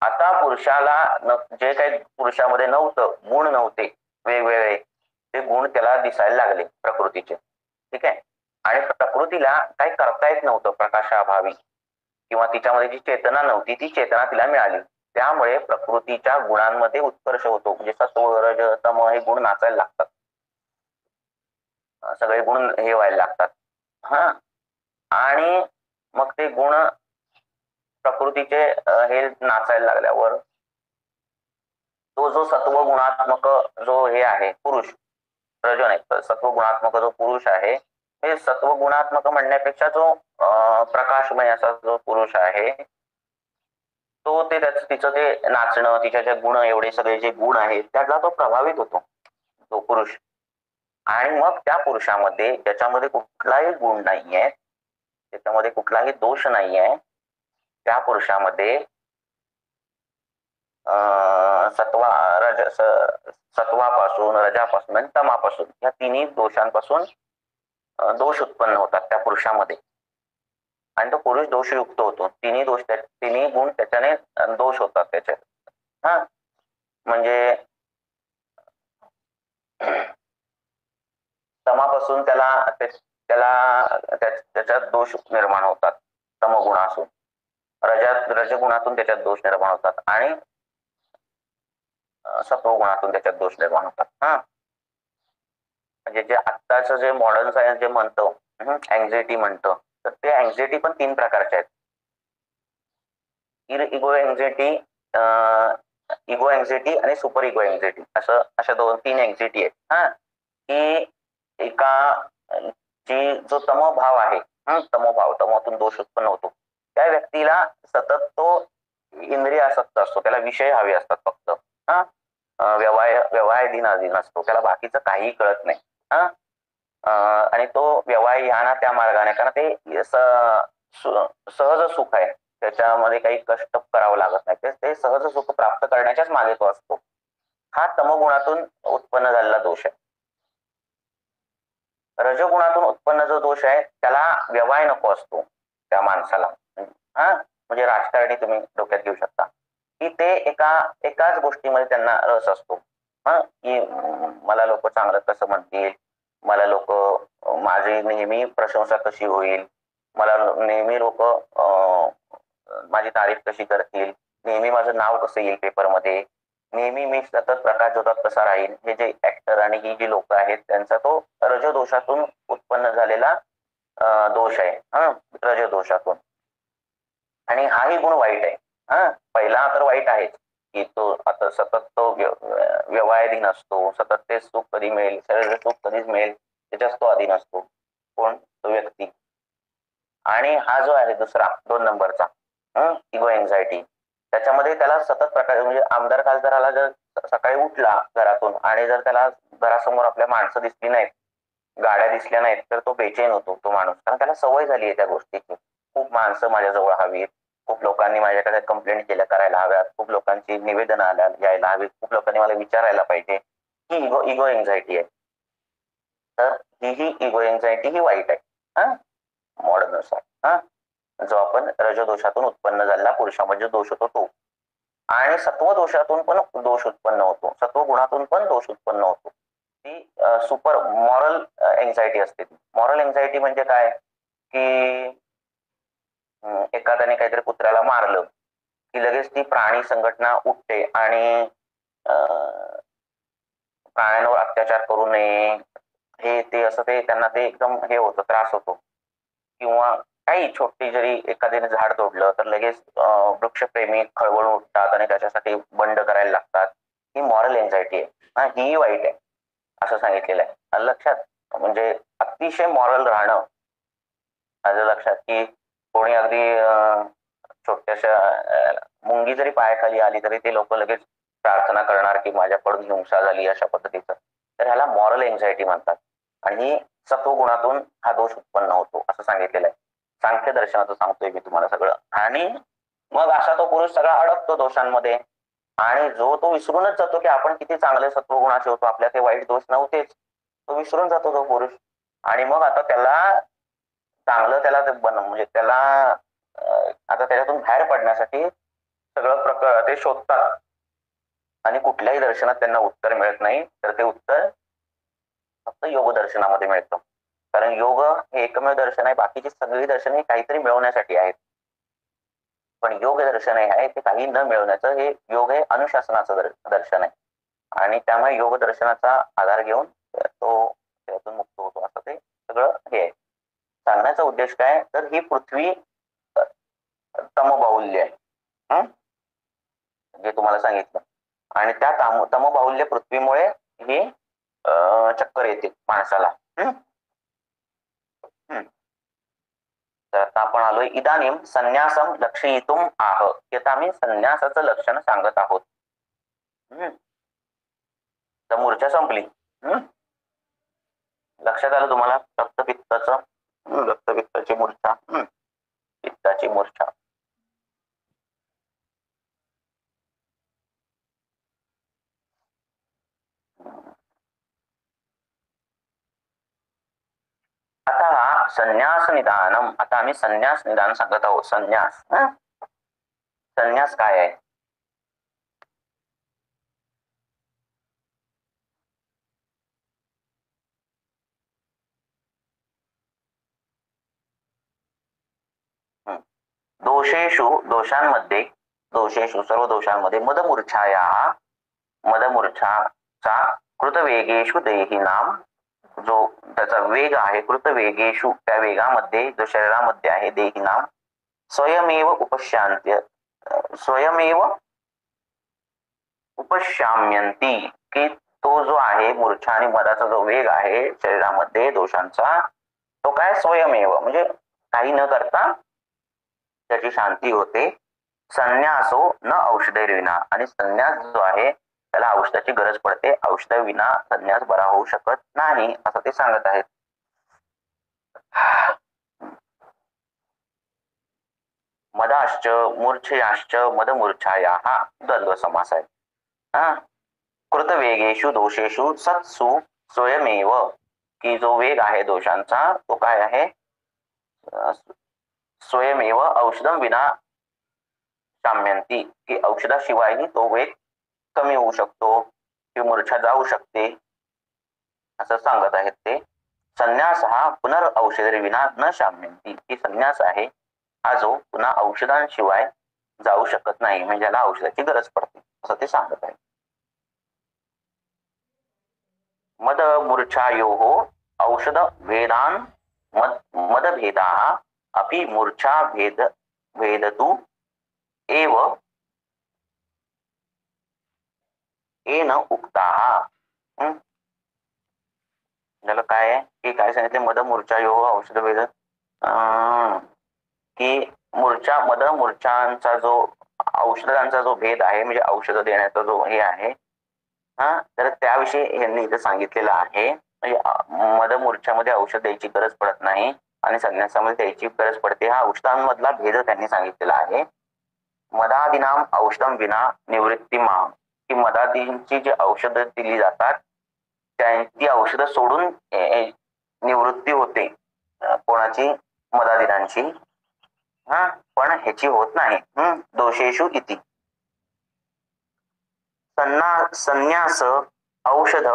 आता पुरुषाला जे काही पुरुषामध्ये नव्हतं गुण नव्हते वेगवेगळे ते गुण त्याला दिसायला लागले प्रकृतीचे. ठीक? आहे आणि प्रकृतीला काही करता येत नव्हतं प्रकाशाअभावी किंवा तिच्यामध्ये जी चेतना नव्हती ती चेतना तिला मिळाली. त्यामुळे प्रकृतीच्या गुणांमध्ये उत्कर्ष होतो. म्हणजे सत्व रज तम हे गुण नाचायला लागतात. सगळे गुण हे व्हायला लागतात. हा. आणि मग ते गुण प्रकृतीचे हे नाचायला लागल्यावर तो जो सत्व गुणात्मक जो हे आहे पुरुष रजन आहे. सत्व गुणात्मक जो पुरुष आहे हे सत्व गुणात्मक म्हणण्यापेक्षा जो प्रकाशमय असा जो पुरुष आहे तो ते तिचं ते नाचणं तिच्या जे गुण एवढे सगळे जे गुण आहेत त्याला तो प्रभावित होतो तो पुरुष. आणि मग त्या पुरुषामध्ये ज्याच्यामध्ये कुठलाही गुण नाहीये त्याच्यामध्ये कुठलाही दोष नाहीये त्या पुरुषामध्ये सत्वा रज सत्वापासून रजापासून आणि तमापासून या तिन्ही दोषांपासून दोष उत्पन्न होतात त्या पुरुषामध्ये. आणि तो पुरुष दोषयुक्त होतो. तिन्ही दोष तिन्ही गुण त्याच्याने दोष होतात त्याचे हा? म्हणजे तमापासून त्याला त्याला त्याच्यात दोष निर्माण होतात. तमगुणासून. रजा रजगुणातून त्याच्यात दोष निर्माण होतात. आणि सत्वगुणातून त्याच्यात दोष निर्माण होतात हा. म्हणजे जे आत्ताचं जे मॉडर्न सायन्स जे म्हणतो अँझायटी म्हणतं तर ते अँझायटी पण तीन प्रकारचे आहेत. इगो अँझायटी इगो अँझायटी आणि सुपर इगो अँझायटी असं अशा दोन तीन अँझायटी आहेत. हा. की एका जी जो तमो भाव आहे तमोभाव तमोतून दोष उत्पन्न होतो. त्या व्यक्तीला सतत तो इंद्रिय आसक्त असतो त्याला विषय हवे असतात फक्त. हा. व्यवहार व्यवहाय अधीन असतो त्याला बाकीचं काही कळत नाही. हा? आणि तो व्यवहार ह्या त्या मार्गाने कारण ते सहज सुख आहे. त्याच्यामध्ये काही कष्ट करावं लागत नाही. ते सहज सुख प्राप्त करण्याच्याच मागे तो असतो. हा तमगुणातून उत्पन्न झालेला दोष आहे. रजगुणातून उत्पन्न जो दोष आहे त्याला व्यवहार नको असतो त्या माणसाला. हा? म्हणजे राजकारणी तुम्ही डोक्यात घेऊ शकता. की ते एका एकाच गोष्टीमध्ये त्यांना रस असतो. हा? की मला लोक चांगलं कसं म्हणतील? मला लोक माझी नेहमी प्रशंसा कशी होईल? मला नेहमी लोक माझी तारीफ कशी करतील? नेहमी माझं नाव कसं येईल पेपरमध्ये? नेहमी मी सतत प्रकाश जोतात कसा राहील? हे जे ऍक्टर आणि ही जी लोक आहेत त्यांचा तो रजदोषातून उत्पन्न झालेला दोष आहे. हा? रजदोषातून. आणि हाही गुण वाईट आहे. हा पहिला तर वाईट आहेच की तो आता सतत तो व्यवहाराधीन असतो सतत ते सुख कधी मिळेल शरीर सुख कधीच मिळेल त्याच्याच तो अधीन असतो. कोण? तो व्यक्ती. आणि हा जो आहे दुसरा दोन नंबरचा इगो एन्झायटी त्याच्यामध्ये त्याला सतत प्रकार म्हणजे आमदार खासदाराला जर सकाळी उठला घरातून आणि जर त्याला घरासमोर आपल्या माणसं दिसली नाहीत गाड्या दिसल्या नाहीत तर तो बेचैन होतो तो माणूस. कारण त्याला सवय झाली आहे त्या गोष्टीची. खूप माणसं माझ्याजवळ हवीत. खूप लोकांनी माझ्याकडे कंप्लेंट केल्या करायला हव्यात. खूप लोकांची निवेदन आल्या यायला हवी खूप लोकांनी मला विचारायला पाहिजे ही इगो इगो एन्झायटी आहे. तर ही ही इगो एन्झायटी ही वाईट आहे. हा? मॉडर्ननुसार हा? जो आपण रजदोषातून उत्पन्न झालेला पुरुषामध्ये म्हणजे दोष होतो तो. आणि सत्व दोषातून पण दोष उत्पन्न होतो. सत्व गुणातून पण दोष उत्पन्न होतो. ती सुपर मॉरल एन्झायटी असते मॉरल एन्झायटी म्हणजे काय? की एखाद्याने काहीतरी कुत्र्याला मारलं की लगेच ती प्राणी संघटना उठते आणि प्राण्यांवर अत्याचार करू नये. हे ते असं ते त्यांना ते एकदम हे होतं त्रास होतो. किंवा काही छोटी जरी एखाद्याने झाड तोडलं तर लगेच वृक्षप्रेमी खळबळून उठतात आणि त्याच्यासाठी बंड करायला लागतात. ही मॉरल एन्झायटी आहे. ही वाईट आहे. असं सांगितलेलं आहे. लक्षात म्हणजे अतिशय मॉरल राहणं माझ्या लक्षात की कोणी अगदी छोट्याशा मुंगी जरी पायाखाली आली तरी ते लोक लगेच प्रार्थना करणार की माझ्याकडून हिंसा झाली अशा पद्धतीचं. तर ह्याला मॉरल एन्झायटी म्हणतात. आणि सत्व गुणातून हा दोष उत्पन्न होतो असं सांगितलेलं आहे. सांख्य दर्शनाचं सांगतोय मी तुम्हाला सगळं. आणि मग असा तो पुरुष सगळा अडकतो दोषांमध्ये. आणि जो तो विसरूनच जातो की आपण किती चांगले सत्वगुणाचे होतो आपल्या ते वाईट दोष नव्हतेच. तो विसरून जातो तो पुरुष. आणि मग आता त्याला चांगलं त्याला बन म्हणजे त्याला आता त्याच्यातून बाहेर पडण्यासाठी सगळं प्रकार ते शोधतात. आणि कुठल्याही दर्शनात त्यांना उत्तर मिळत नाही तर ते उत्तर फक्त योग दर्शनामध्ये मिळतं. कारण योग हे एकमेव दर्शन आहे बाकीची सगळी दर्शन हे काहीतरी मिळवण्यासाठी आहेत. पण योग दर्शन आहे ते काही न मिळवण्याचं हे योग हे अनुशासनाचं दर्शन आहे. आणि त्यामुळे योग दर्शनाचा आधार घेऊन तो त्यातून मुक्त होतो असं ते सगळं हे आहे. सांगण्याचा उद्देश काय? तर ही पृथ्वी तमबाहुल्य आहे. जे तुम्हाला सांगितलं. आणि त्या तम तमबाहुल्य पृथ्वीमुळे ही चक्कर येते माणसाला. तर आता आपण आलोय इदानीम संन्यासम लक्षयितुम आह. आता आम्ही संन्यासाचं लक्षण सांगत आहोत. तर मूर्छा संपली. लक्षात आलं तुम्हाला? रक्तपित्ताचं? रक्तपित्ताची मूर्छा. पित्ताची मूर्छा. आता संन्यास निदानम. आता आम्ही संन्यास निदान सांगत आहोत. संन्यास. संन्यास काय आहे? दोषेशु दोषांमध्ये दोषेशु सर्व दोषांमध्ये मदमूर्छाया मदमूर्छाचा कृतवेगेशु देही नाम जो त्याचा वेग आहे कृतवेगेशु त्या वेगामध्ये, जो शरीरामध्ये आहे देही नाम स्वयमेव उपशांत्य, स्वयमेव उपशाम्यंती, की तो जो आहे, मूर्छा आणि मदाचा जो वेग आहे, शरीरामध्ये दोषांचा तो काय स्वयमेव? म्हणजे काही न करता त्याची शांती होते. संन्यासो न औषधविना आणि संन्यास जो आहे त्याला औषधाची गरज पडते. औषधाविना संन्यास बरा होऊ शकत नाही असं ते सांगत आहेत. मदाश्च मूर्छयाश्च मदमूर्छाया हा द्वंद्व समास आहे. हा? कृतवेगेशु दोषेशु सत्सु स्वयमेव. की जो वेग आहे दोषांचा तो काय आहे? स्वयमेव औषधम विना साम्यंती की औषधाशिवायही तो वेग कमी होऊ शकतो. की मूर्छा जाऊ शकते. असं सांगत आहेत ते. संन्यास हा पुनर विना न शाम्यंती की संन्यास आहे. हा जो पुन्हा औषधांशिवाय जाऊ शकत नाही. म्हणजे याला औषधाची गरज पडते. असं ते सांगत आहे मद मूर्छायो औषध भेदान मद मदभेदा अपि मूर्छा भेद भेदतु एव एन उक्ता। त्याला काय आहे? की काय सांगितले? मद मूर्छा योग औषध वेद की मूर्छा मद मूर्छांचा जो औषधांचा जो भेद आहे म्हणजे औषध देण्याचा जो हे आहे हा तर त्याविषयी यांनी इथं सांगितलेलं आहे. म्हणजे मद मूर्छामध्ये औषध द्यायची गरज पडत नाही. आणि संन्यासामध्ये त्याची गरज पडते. हा औषधांमधला भेद त्यांनी सांगितलेला आहे. मदादिनाम औषधम विना निवृत्ती माम. की मदादींची जी औषधं दिली जातात त्यांची औषधं सोडून निवृत्ती होते. कोणाची? मदादिनांची. हा पण ह्याची होत नाही. हम्म दोषेशु इति. सन्ना संन्यास औषध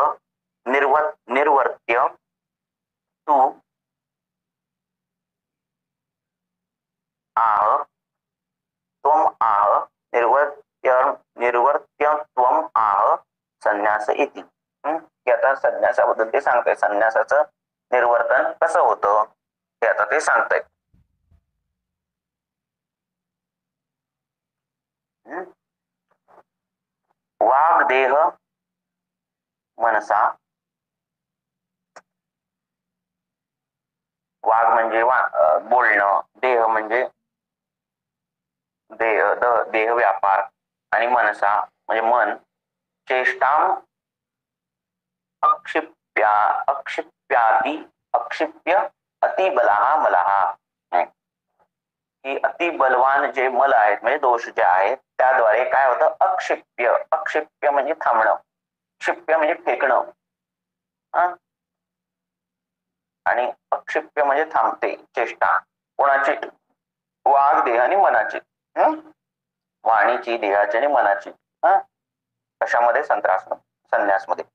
निर्व निर्वर्त्य तू आह त्वम आह निर्वर्त्य निर्वर्त्य त्वम आह संन्यास इति की आता संन्यासाबद्दल ते सांगताय संन्यासाचं निर्वर्तन कसं होतं हे आता ते सांगतायत वाघ देह मनसा वाघ म्हणजे वा बोलणं देह म्हणजे देह, द, देह व्यापार आणि मनसा, म्हणजे मन चेष्टा अक्षिप्या, अक्षिप्याती, अक्षिप्य अतिबला मलहा की अति बलवान जे मल आहेत, म्हणजे दोष जे आहेत, त्याद्वारे काय होतं? अक्षिप्य अक्षिप्य म्हणजे थांबणं क्षिप्य म्हणजे फेकणं. आणि अक्षिप्य म्हणजे थांबते, चेष्टा. कोणाची? वाघ, देह आणि मनाची. वाणीची देहाची आणि मनाची. हा? कशामध्ये? संत्रास संन्यासमध्ये.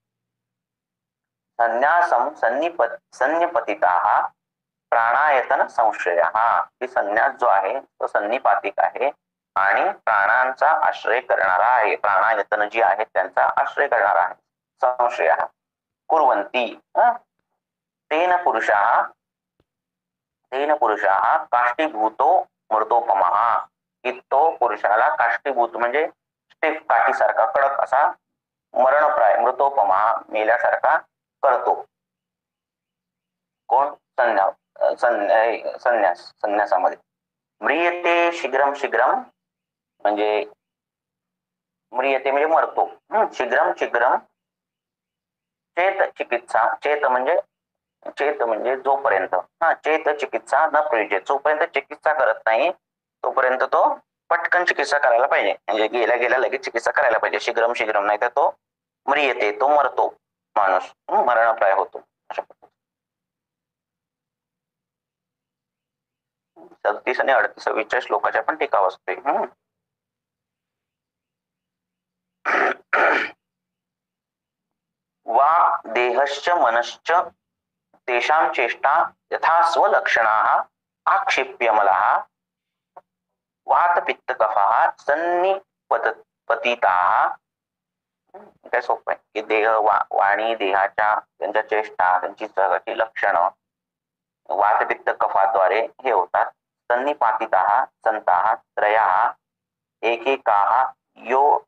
संन्यासम सन्निपत सन्निपतिता प्राणायतन संशय हा की संन्यास जो आहे तो सन्निपातिक आहे आणि प्राणांचा आश्रय करणारा आहे. प्राणायतन जी आहेत त्यांचा आश्रय करणारा आहे. संशय कुर्वंती तेन पुरुषा तेन पुरुषा काष्टीभूतो मृतोपमा की तो पुरुषाला काष्टीभूत म्हणजे स्टिफ काठीसारखा कडक असा मरणप्राय मृतोपमा मेल्यासारखा करतो. कोण? संन्यास संन्यास, संन्यासामध्ये. म्रियते शीघ्रम शीघ्रम म्हणजे म्रियते म्हणजे मरतो. शीघ्रम शीघ्रम चेत चिकित्सा, चेत म्हणजे चेत म्हणजे जोपर्यंत. हा, चेत चिकित्सा न पाहिजे. जोपर्यंत चिकित्सा करत नाही तोपर्यंत तो पटकन चिकित्सा करायला पाहिजे. म्हणजे गेल्या गेल्या लगेच चिकित्सा करायला पाहिजे. शीघ्रम शीघ्रम नाही तर तो म्रियते तो मरतो माणूस. मरणप्राय होतो. अशा सदतीस आणि अडतीसवीच्या श्लोकाच्या पण टीका वाचते वा देहश्च मनश्च तेषां चेष्टा यथा स्वलक्षणा मला मला वात कफा सन्निपतिता काय सोपं आहे की देह वाणी, देहाच्या, त्यांच्या चेष्टा, त्यांची लक्षणं वातपित्त कफाद्वारे हे होतात. सन्निपातिताः, संताः, त्रयाः, एकेकाः, यो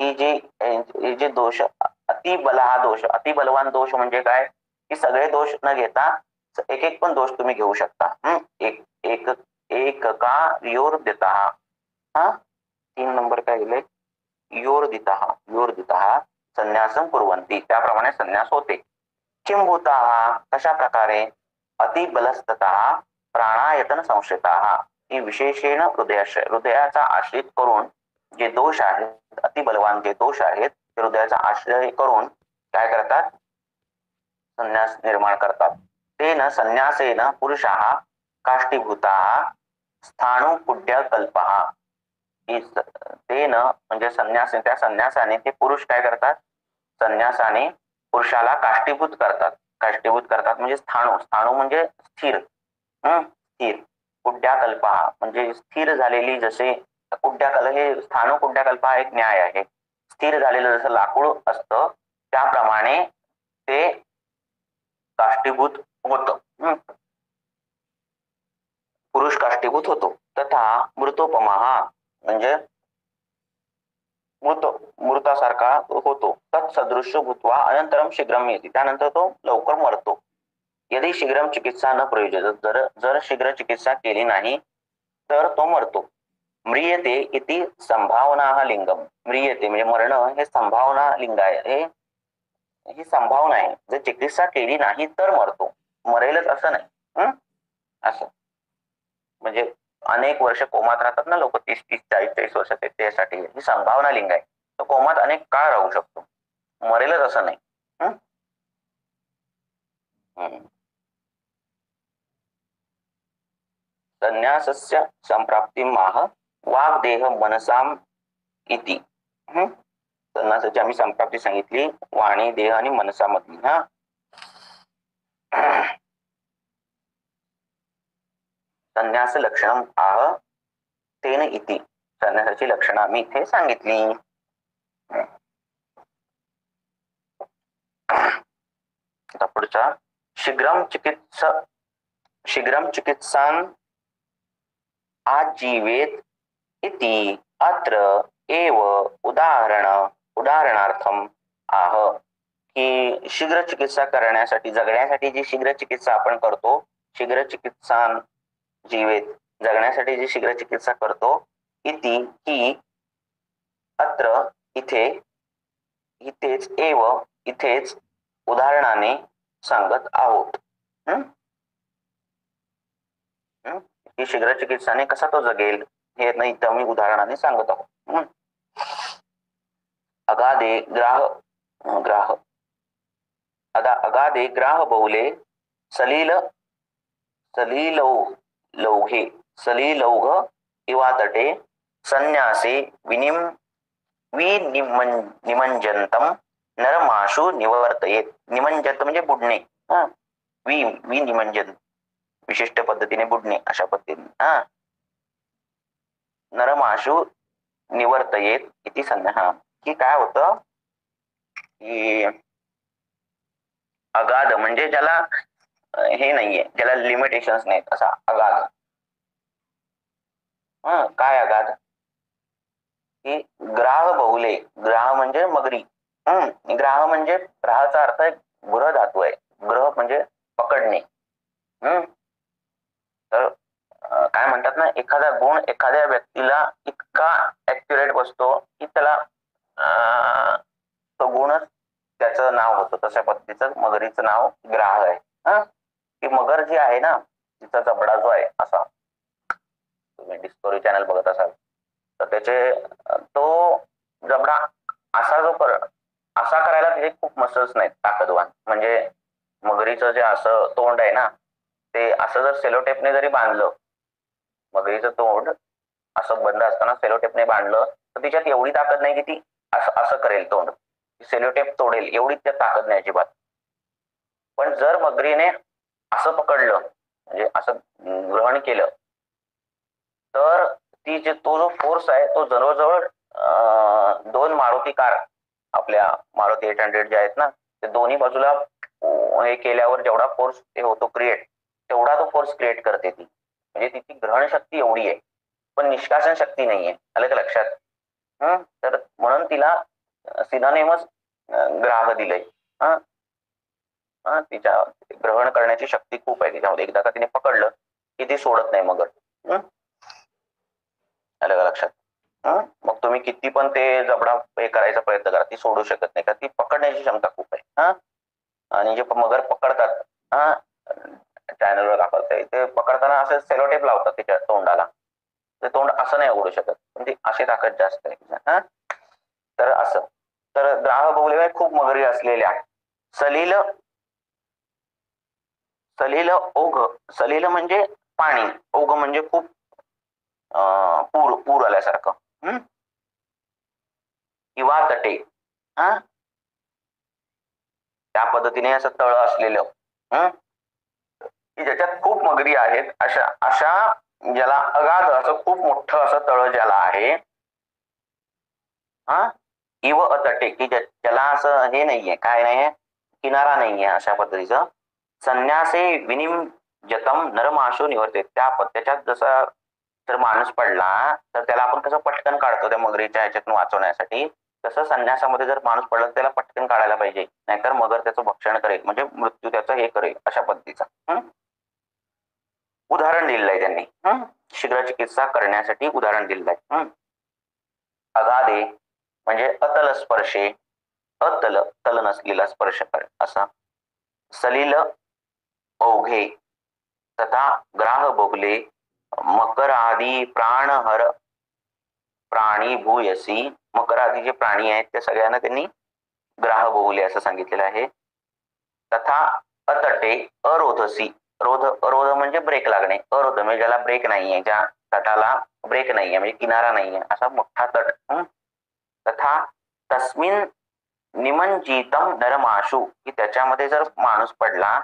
ही जी, हे जे दोष, अतिबल हा दोष, अतिबलवान दोष म्हणजे काय? की सगळे दोष न घेता एक एक पण दोष तुम्ही घेऊ शकता. एक एक एक का योर देता हा? तीन नंबर काय गेले योर दिता योर दिता संन्यासम कुरवंती त्याप्रमाणे संन्यास होते. किंभूता कशा प्रकारे? अतिबलस्तता प्राणायतन संशयता ही. विशेषेण हृदयाश हृदयाचा आश्रित करून जे दोष आहेत अतिबलवान जे दोष आहेत ते हृदयाचा आश्रय करून काय करतात? संन्यास निर्माण करतात. तेन संन्यासेन पुरुषा काष्टीभूता स्थाणुपुड्य कल्पहा तेन म्हणजे संन्यास त्या संन्यासाने ते पुरुष काय करतात? संन्यासाने पुरुषाला काष्टीभूत करतात. काष्टीभूत करतात म्हणजे स्थाणू. स्थाणू म्हणजे स्थिर. हम्म स्थिर. कुड्याकल्प म्हणजे स्थिर झालेली जसे कुड्याकल हे स्थाणू कुड्याकल्प हा एक न्याय आहे. स्थिर झालेलं जसं लाकूड असतं त्याप्रमाणे ते काष्टीभूत होत. पुरुष काष्टीभूत होतो. तथा मृतोपमा म्हणजे मृत मृतासारखा होतो. तत्सदृश्य भूतवा अनंतरम शीघ्रम येते त्यानंतर तो लवकर मरतो. यदि शीघ्रम चिकित्सा न प्रयोजन जर जर शीघ्र चिकित्सा केली नाही तर तो मरतो. म्रियते इति संभावना हा लिंगम. म्रियते म्हणजे मरण हे संभावना लिंग आहे हे ही संभावना आहे जर चिकित्सा केली नाही तर मरतो. मरेलच असं नाही. असं. म्हणजे अनेक वर्ष कोमात राहतात ना लोक, तीस तीस, चाळीस चाळीस वर्ष त्यासाठी. ही संभावना लिंग आहे. तो कोमात अनेक काळ राहू शकतो. मरेलच असं नाही. संन्यासस्य संप्राप्ती माह वाग्देह मनसाम इति. हं? आम्ही संप्राप्ती सांगितली वाणी देह आणि मनसामधली हा. संन्यास लक्षण आह तेन इति. संन्यासाची लक्षणं आम्ही इथे सांगितली. आता पुढचा. शीघ्रम चिकित्स शीघ्रम चिकित्सान आजीवेत इति. अत्र एव उदाहरण. उदाहरणार्थम आह की शीघ्र चिकित्सा करण्यासाठी जगण्यासाठी जी शीघ्र चिकित्सा आपण करतो शीघ्र चिकित्सा जीवेत जगण्यासाठी जी शीघ्र चिकित्सा करतो इति ही अत्र इथे इथेच एव इथेच उदाहरणाने सांगत आहोत. हं? शीघ्र चिकित्साने कसा तो जगेल हे नाही तर मी उदाहरणाने सांगत आहोत. अगादे अगाधे ग्राह ग्राह. अगा अगाधे ग्राह बहुले सलील सलीलौ लौघे सलीलौघ इवातटे संन्यासे विनिम विनिमं निमंजंतम नरमाशु निवर्तयेत. निमंजंत म्हणजे बुडणे. हा. वि विनिमंजन विशिष्ट पद्धतीने बुडणे अशा पद्धतीने. हा. नरमाशु निवर्तयेत इति संज्ञा हा की काय होतं? की अगाध म्हणजे ज्याला हे नाहीये ज्याला लिमिटेशन्स नाहीत असा अगाध. हा काय अगाध? की ग्राह बहुले ग्राह म्हणजे मगरी. हम्म ग्राह म्हणजे ग्राहाचा अर्थ आहे ग्रह धातू आहे. ग्रह म्हणजे पकडणे. हम्म. तर काय म्हणतात ना एखादा गुण एखाद्या व्यक्तीला इतका ऍक्युरेट बसतो की त्याला तो गुणच त्याचं नाव होतं. तशा पद्धतीचं मगरीचं नाव ग्राह आहे. हा? ती मगर जी आहे ना तिचा जबडा जो आहे असा. तुम्ही डिस्कवरी चॅनल बघत असाल. तर त्याचे तो जबडा असा जो कर असा करायला तिथे खूप मसल्स नाहीत ताकदवान. म्हणजे मगरीचं जे असं तोंड आहे ना ते असं जर सेलोटेपने जरी बांधलं मगरीचं तोंड असं बंद असताना सेलोटेपने बांधलं तर तिच्यात एवढी ताकद नाही की ती असं असं करेल तोंड. सेलोटेप तोडेल एवढी त्या ताकद नाही अजिबात. पण जर मगरीने असं पकडलं म्हणजे असं ग्रहण केलं तर ती जे तो जो फोर्स आहे तो जवळजवळ दोन मारुती कार आपल्या मारुती एट हंड्रेड जे आहेत ना ते दोन्ही बाजूला हे केल्यावर जेवढा फोर्स हे होतो क्रिएट तेवढा तो फोर्स क्रिएट करते ती. म्हणजे तिची ग्रहण शक्ती एवढी आहे. पण निष्कासन शक्ती नाहीये. आलं का लक्षात? तर म्हणून तिला सिनानेमच ग्राह दिलंय. हा? तिच्या ग्रहण करण्याची शक्ती खूप आहे तिच्यामध्ये. एकदा का तिने पकडलं की ती सोडत नाही मगर आलं का लक्षात? मग तुम्ही किती पण ते जबडा हे करायचा प्रयत्न करा. ती सोडू शकत नाही. का ती पकडण्याची क्षमता खूप आहे. हा? आणि जे मगर पकडतात हा? चॅनलवर दाखवत ते पकडताना असं सेलोटेप लावतात तिच्या तोंडाला. ते तोंड असं नाही उघडू शकत. पण ती अशी ताकद जास्त आहे. हा? तर असं. तर ग्राह बहुले खूप मगरी असलेल्या सलील सलील ओघ. सलील म्हणजे पाणी. ओघ म्हणजे खूप अं, पूर पूर आल्यासारखं. हम्म किंवा तटे. हा? त्या पद्धतीने असं तळ असलेलं. हम्म ज्याच्यात खूप मगरी आहेत. अशा अशा ज्याला अगाध असं खूप मोठं असं तळ ज्याला आहे हा? इव अतटे की ज्याला असं हे नाहीये काय नाहीये? किनारा नाहीये अशा पद्धतीचं. संन्यासे विनिम जतम नरमाशो निवर्ते. त्या त्याच्यात जसा जर माणूस पडला तर त्याला आपण कसं पटकन काढतो त्या मगरीच्या ह्याच्यातून वाचवण्यासाठी? तसं संन्यासामध्ये जर माणूस पडला तर त्याला पटकन काढायला पाहिजे. नाहीतर मगर त्याचं भक्षण करेल. म्हणजे मृत्यू त्याचं हे करेल अशा पद्धतीचा. उदाहरण दिलेलं आहे त्यांनी. शीघ्र चिकित्सा करण्यासाठी उदाहरण दिलेलं आहे. अगाधे म्हणजे अतल स्पर्शे अतल तल नसलेला स्पर्श कर असा. सलील ओघे तथा ग्राह बोगले मकर आदी प्राणहर प्राणी भूयसी मकर आदी जे प्राणी आहेत त्या सगळ्यांना त्यांनी ग्राह बोगले असं सांगितलेलं आहे. तथा अतटे अरोधसी रोध रोध म्हणजे ब्रेक लागणे. अरोध म्हणजे ज्याला ब्रेक नाहीये ज्या तटाला ब्रेक नाहीये म्हणजे किनारा नाहीये असा मोठा तट. तथा तस्मिन निमंजितम नरमाशू. की त्याच्यामध्ये जर माणूस पडला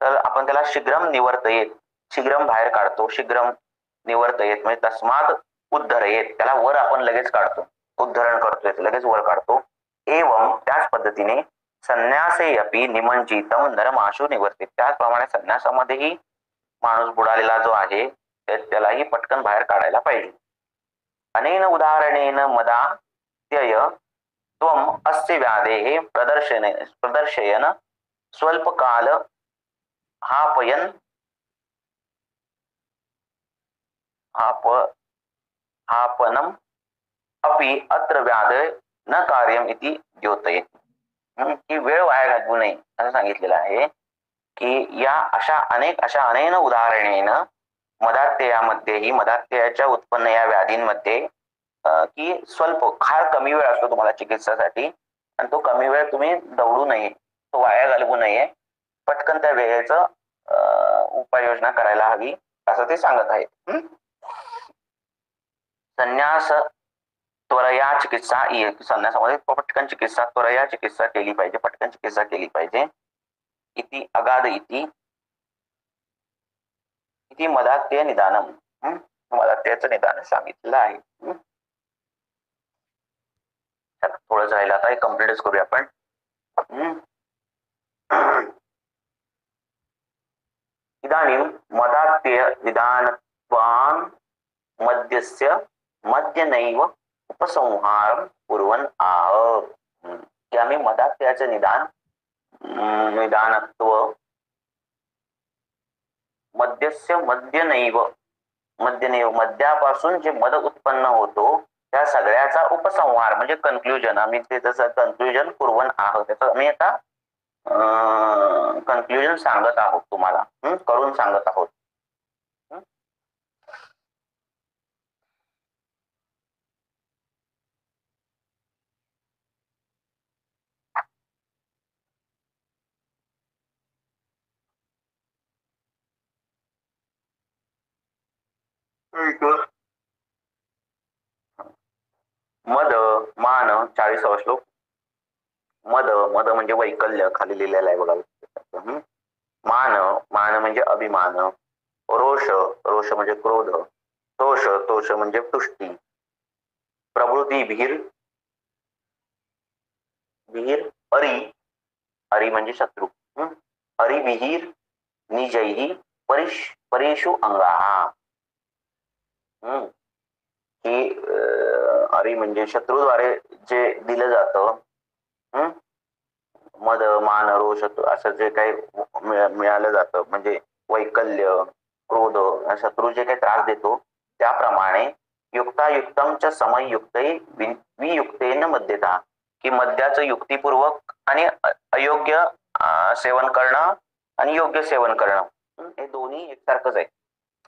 तर आपण त्याला शीघ्रम निवर्त येत शीघ्रम बाहेर काढतो शीघ्रम निवर्त येत. म्हणजे तस्मात उद्धर येत. त्याला वर आपण लगेच काढतो. उद्धरण करतोय लगेच वर काढतो. एवम त्याच पद्धतीने संन्यासे अपी निमंजितम नरमाशू निवर्तित त्याचप्रमाणे संन्यासामध्येही माणूस बुडालेला जो आहे त्यालाही पटकन बाहेर काढायला पाहिजे. अनेन उदाहरणेन मदा त्यय त्वम अस्य व्याधे प्रदर्शन, प्रदर्शयन स्वल्पकाल हापयन, हाप, हापनम अपि अत्र व्याध न कार्यम इति द्योतये की वेळ वाया घालवू नये असं सांगितलेलं आहे की या अशा अनेक अशा अनेन उदाहरणेनं मदात्ययामध्येही मदात्ययाच्या उत्पन्न या व्याधींमध्ये की स्वल्प फार कमी वेळ असतो तुम्हाला चिकित्सासाठी आणि तो कमी वेळ तुम्ही दौडू नये तो वाया घालवू नये पटकन त्या वेळेचं उपाययोजना करायला हवी असं ते सांगत आहेत. संन्यास त्वरया चिकित्सा संन्यासामध्ये पटकन चिकित्सा त्वरया चिकित्सा केली पाहिजे पटकन चिकित्सा केली पाहिजे इति अगाध इति इति मदात्य निदानम मदात्याचं निदान सांगितलं आहे थोडंच राहिलं आता कम्प्लीटच करूया आपण इदानीं मदात्य निदानत्वान् मद्यस्य मद्य नैव उपसंहार पुरवण आह. की आम्ही त्याचे निदान निदानत्व मद्यस्य मद्यनैव मद्यनैव मद्यापासून जे मद उत्पन्न होतो त्या सगळ्याचा उपसंहार म्हणजे कन्क्लुजन आम्ही ते जसं कन्क्लुजन पुरवण आहोत त्याचं आम्ही आता कन्क्लुजन सांगत आहोत तुम्हाला. करून सांगत आहोत. मद मान चाळीसावा श्लोक. मद मद म्हणजे वैकल्य खाली लिहिलेलं आहे बघा. मान मान म्हणजे अभिमान. रोष रोष म्हणजे क्रोध. तोष तोष म्हणजे तुष्टी. प्रभृती भीर. भीर अरी. अरी म्हणजे शत्रू. हरी विहीर निजही परिश परेशु हम्म की अरे म्हणजे शत्रूद्वारे जे दिलं जातं मद मान रोष असं जे काही मिळालं जातं म्हणजे वैकल्य क्रोध शत्रू जे काही त्रास देतो त्याप्रमाणे युक्तायुक्तमच्या समयुक्त वियुक्तेन मध्यता की मद्याचं युक्तीपूर्वक आणि अयोग्य सेवन करणं आणि योग्य सेवन करणं. हे दोन्ही एकसारखंच आहे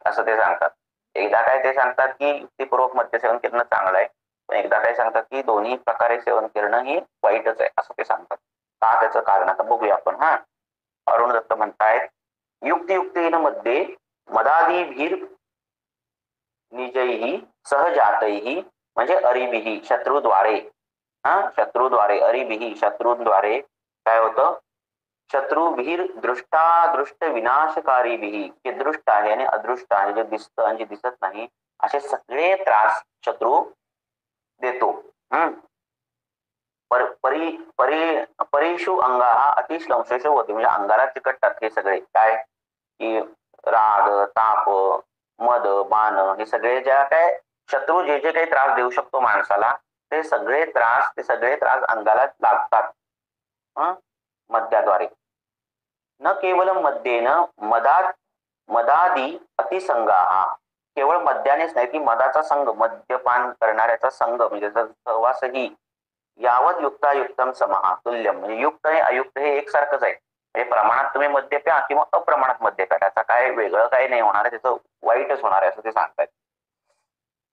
असं ते सांगतात. एकदा काय ते सांगतात की युक्तिपूर्वक मद्य सेवन करणं चांगलं आहे. पण एकदा काय सांगतात की दोन्ही प्रकारे सेवन करणं ही वाईटच आहे असं ते सांगतात. का त्याचं कारण? आता बघूया आपण हा. अरुण दत्त म्हणतायत युक्तियुक्तीन मध्ये मदादी भीर निजही सहजातही म्हणजे अरिबिही शत्रूद्वारे. हा शत्रूद्वारे अरिबिही शत्रूंद्वारे काय होतं? शत्रुभीर दृष्टादृष्ट विनाशकारी भी जे दृष्ट आहे आणि अदृष्ट आहे जे दिसतं आणि जे दिसत नाही असे सगळे त्रास शत्रू देतो। हम्म। परी परी परीशु अंगा हा अतिश्लंशेष होते, म्हणजे अंगाला चिकटतात हे सगळे. काय? की राग, ताप, मद, मान, हे सगळे ज्या काय, शत्रू जे जे काही त्रास देऊ शकतो माणसाला, ते सगळे त्रास, ते सगळे त्रास अंगाला लागतात. मद्याद्वारे. न केवळ मद्येन मदात मदादी अतिसंगा. केवळ मद्यानेच नाही की मदाचा संघ मद्यपान करणाऱ्याचा संघ म्हणजे सहवासही यावत युक्तायुक्तम समहा तुल्यम म्हणजे युक्त आणि अयुक्त हे एकसारखंच आहे. म्हणजे प्रमाणात तुम्ही मद्य प्या किंवा अप्रमाणात मद्य प्या. त्याचा काय वेगळं काय नाही होणार आहे त्याचं वाईटच होणार आहे असं ते सांगतायत.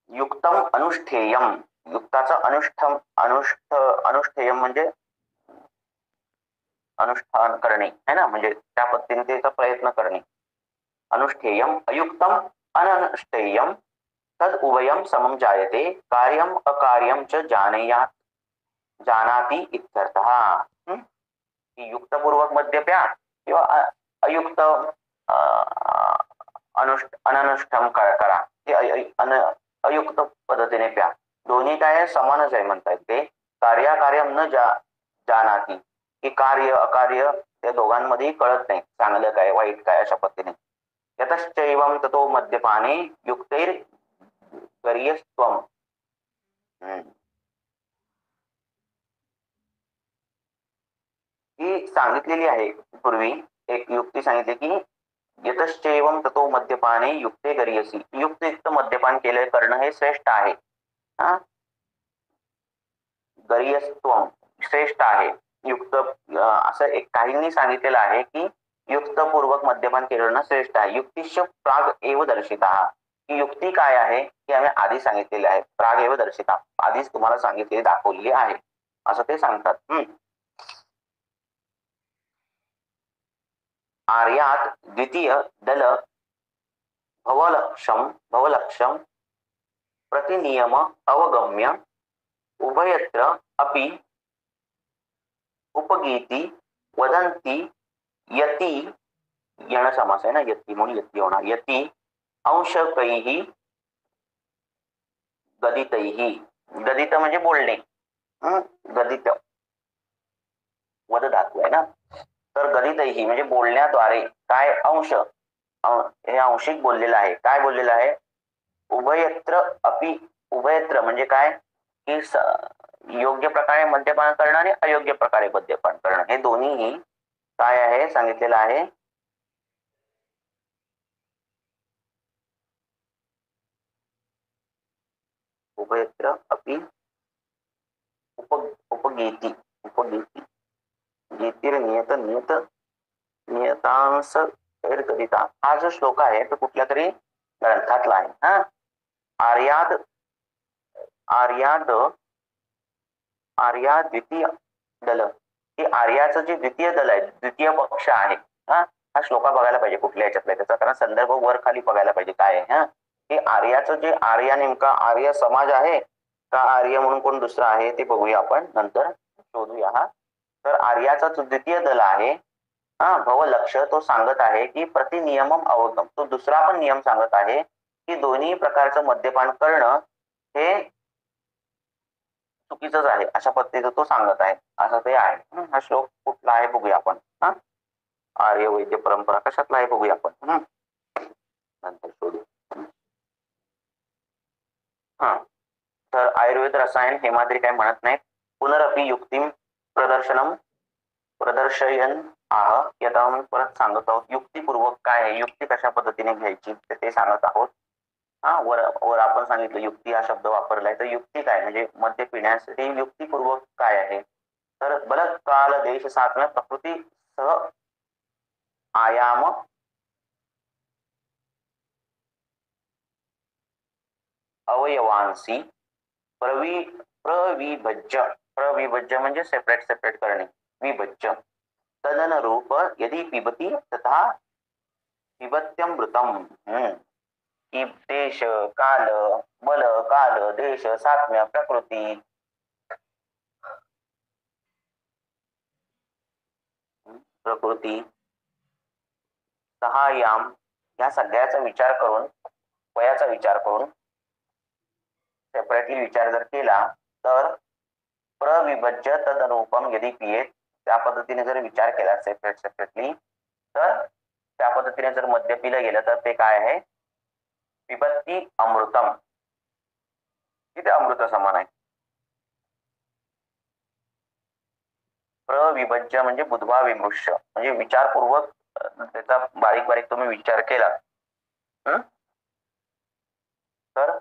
युक्तम अनुष्ठेयम. युक्ताचं अनुष्ठम अनुष्ठ अनुष्ठेयम म्हणजे अनुष्ठान करणे, है ना? म्हणजे त्या पद्धतीने प्रयत्न करणे. अनुष्ठेयम अयुक्तम अननुष्ठेयम तद उभयम समम जायते, कार्यम अकार्यम च जानेयात, जानाती इत्यर्थ। युक्तपूर्वक मद्य प्या किंवा अयुक्त अनुष्ठ अननुष्ठम करा। अयुक्त पद्धतीने प्या। दोन्ही काय समानच आहे म्हणतात ते। कार्याकार्यम न जा, जानाती। की कार्य अकार्य त्या दोघांमध्ये कळत नाही. चांगलं काय वाईट काय अशा पद्धतीने. यतश्चैवम ततो मद्यपाने युक्तैर गरीयस्त्वम ही सांगितलेली आहे पूर्वी. एक युक्ती सांगितली की यतश्चैवम ततो मद्यपाने युक्ते गरीयसी. युक्तयुक्त मद्यपान केले करणं हे श्रेष्ठ आहे. हा? गरीयस्त्वम श्रेष्ठ आहे. युक्त असं एक काहींनी सांगितलेलं आहे की युक्तपूर्वक मद्यपान केलं श्रेष्ठ आहे. युक्तिश प्राग एव दर्शिता. युक्ती काय आहे की आम्ही आधी सांगितलेली आहे. प्राग एव दर्शिता. आधीच तुम्हाला सांगितलेली दाखवलेली आहे. असं ते सांगतात. हम्म. आर्यात द्वितीय दल भवलक्षम भवलक्षम प्रतिनियम अवगम्य उभयत्र अपि उपगीती वदंती यती यण समास आहे ना? यती म्हणून यती होणार. यती अंशकैही गदितही गदित म्हणजे बोलणे. गदित. वद धातू आहे ना? तर गदितैही म्हणजे बोलण्याद्वारे काय अंश? हे अंशिक बोललेलं आहे. काय बोललेलं आहे? उभयत्र अपि उभयत्र म्हणजे काय? की योग्य प्रकारे मद्यपान करणं अयोग्य प्रकारे मद्यपान करणं. हे दोन्हीही काय आहे? सांगितलेलं आहे. उभयत्र अपि उप, उपगीती उपगीती. गीतीर नियत नियत नियतांश करिता हा जो श्लोक आहे तो कुठल्या तरी ग्रंथातला आहे. हा? आर्याद आर्याद आर्या द्वितीय दल. हे आर्याचं जे द्वितीय दल आहे द्वितीय पक्ष आहे हा हा श्लोका बघायला पाहिजे कुठल्या याच्यातला त्याचा कारण संदर्भ वर खाली बघायला पाहिजे काय आहे हा. हे आर्याचं जे आर्या नेमका आर्य समाज आहे का आर्य म्हणून कोण दुसरा आहे ते बघूया आपण नंतर शोधूया हा. तर आर्याचा जो द्वितीय दल आहे हा भव लक्ष तो सांगत आहे की प्रतिनियमम अवगम. तो दुसरा पण नियम सांगत आहे की दोन्ही प्रकारचं मद्यपान करणं हे चुकीचंच आहे. अशा पद्धतीचं तो सांगत आहे. असं ते आहे. हा श्लोक कुठला आहे बघूया आपण. हा? आर्य वैद्य परंपरा कशातला आहे बघूया आपण. नंतर शोधू हा? तर आयुर्वेद रसायन हेमाद्री काय म्हणत नाहीत. पुनरपी युक्तीम प्रदर्शनम प्रदर्शयन आह. याचा परत सांगत आहोत युक्तीपूर्वक काय आहे? युक्ती कशा पद्धतीने घ्यायची? ते सांगत आहोत. हा, वर वर आपण सांगितलं, युक्ती हा शब्द वापरलाय. तर युक्ती काय? म्हणजे मद्य पिण्यासाठी युक्तीपूर्वक काय आहे? तर बलत काल देश सात्म्य प्रकृती सह आयाम अवयवांसी प्रवि प्रविभज्य प्रविभज्य म्हणजे सेपरेट सेपरेट करणे. विभज्य तदन रूप यदि पिबती तथा पिबत्यमृतम. हम्म. की देश काल बल काल देश सातम्या प्रकृती. प्रकृती. सहायाम या सगळ्याचा विचार करून वयाचा विचार करून सेपरेटली विचार जर केला तर प्रविभज्य तदनुपम यदि पियेत त्या पद्धतीने जर विचार केला सेपरेट सेपरेटली तर त्या पद्धतीने जर मद्य पिलं गेलं तर ते काय आहे? पिबती अमृतम. इथे अमृत समान आहे. प्रविभज्य म्हणजे बुधवा विमृश्य. म्हणजे विचारपूर्वक त्याचा बारीक बारीक तुम्ही विचार केला. तर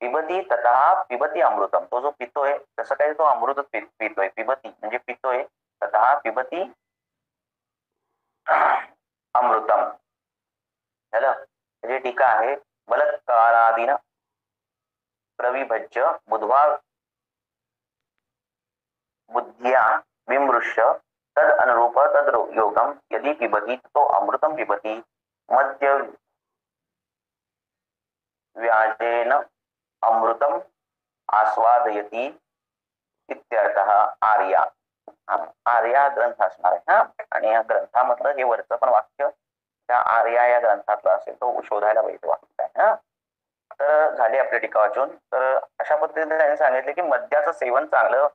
पिबती तथा पिबती अमृतम. तो जो पितोय तसं काही तो अमृतच पितोय पिबती म्हणजे पितोय तथा पिबती अमृतम. झालं त्याची टीका आहे बलत्कारादीन प्रविभज्य बुधवा बुद्धिया विमृश्य तद अनुरूप तद योगम यदि पिबती तो अमृतम पिबती। मध्य व्याजेन अमृतम आस्वादयती इत्यर्थः आर्या। आर्या ग्रंथ असणार आहे हा आणि या ग्रंथामधलं हे वाक्य त्या आर्या या ग्रंथातला असेल तो शोधायला पाहिजे वाक्य आहे हा. तर झाली आपली टीका वाचून तर अशा पद्धतीने त्यांनी सांगितले की मद्याचं सेवन चांगलं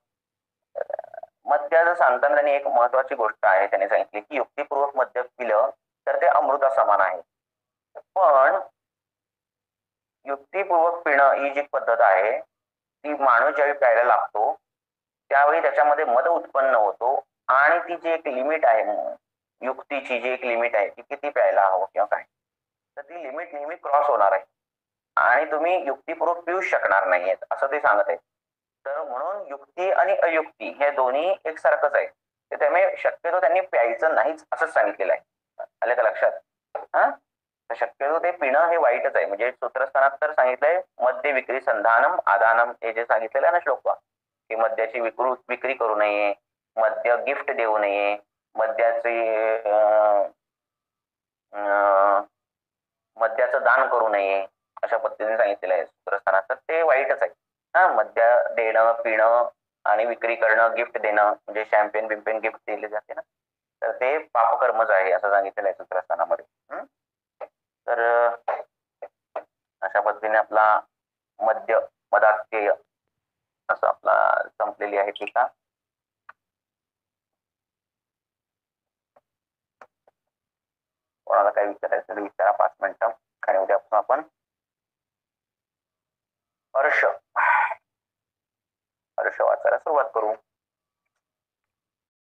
मद्याचं सांगताना त्यांनी एक महत्वाची गोष्ट आहे त्यांनी सांगितली की युक्तीपूर्वक मद्य पिलं तर ते अमृता समान आहे. पण युक्तीपूर्वक पिणं ही जी पद्धत आहे ती माणूस ज्यावेळी प्यायला लागतो त्यावेळी त्याच्यामध्ये मद उत्पन्न होतो आणि ती जी एक लिमिट आहे युक्तीची जी एक लिमिट आहे ती किती प्यायला हवं किंवा काय? तर ती लिमिट नेहमी क्रॉस होणार आहे. आणि तुम्ही युक्तीपूर्वक पिऊ शकणार नाहीयेत असं ते सांगत आहे. तर म्हणून युक्ती आणि अयुक्ती हे दोन्ही एकसारखंच आहे. ते त्यामुळे शक्यतो त्यांनी प्यायचं नाहीच असंच सांगितलेलं आहे. आलं का लक्षात? हा? तर शक्यतो ते पिणं हे वाईटच आहे. म्हणजे सूत्रस्थानात तर सांगितलंय मद्य विक्री संधानम आदानम हे जे सांगितलेलं आहे ना श्लोक की मद्याची विक्रू विक्री करू नये मद्य गिफ्ट देऊ नये. मद्याचे मद्याचं दान करू नये अशा पद्धतीने सांगितलेलं आहे सूत्रस्थानात. तर ते वाईटच आहे. हा मद्य देणं पिणं आणि विक्री करणं गिफ्ट देणं म्हणजे शॅम्पेन बिम्पेन गिफ्ट दिले जाते ना. तर ते पापकर्मच आहे असं सांगितलेलं आहे सूत्रस्थानामध्ये. तर अशा पद्धतीने आपला मद्य मदात्यय असं आपला संपलेली आहे टीका. कोणाला काही विचारायचं तर विचारा. पाच मिनिटं. आणि उद्यापासून आपण हर्ष. हर्ष वाचायला सुरुवात करू.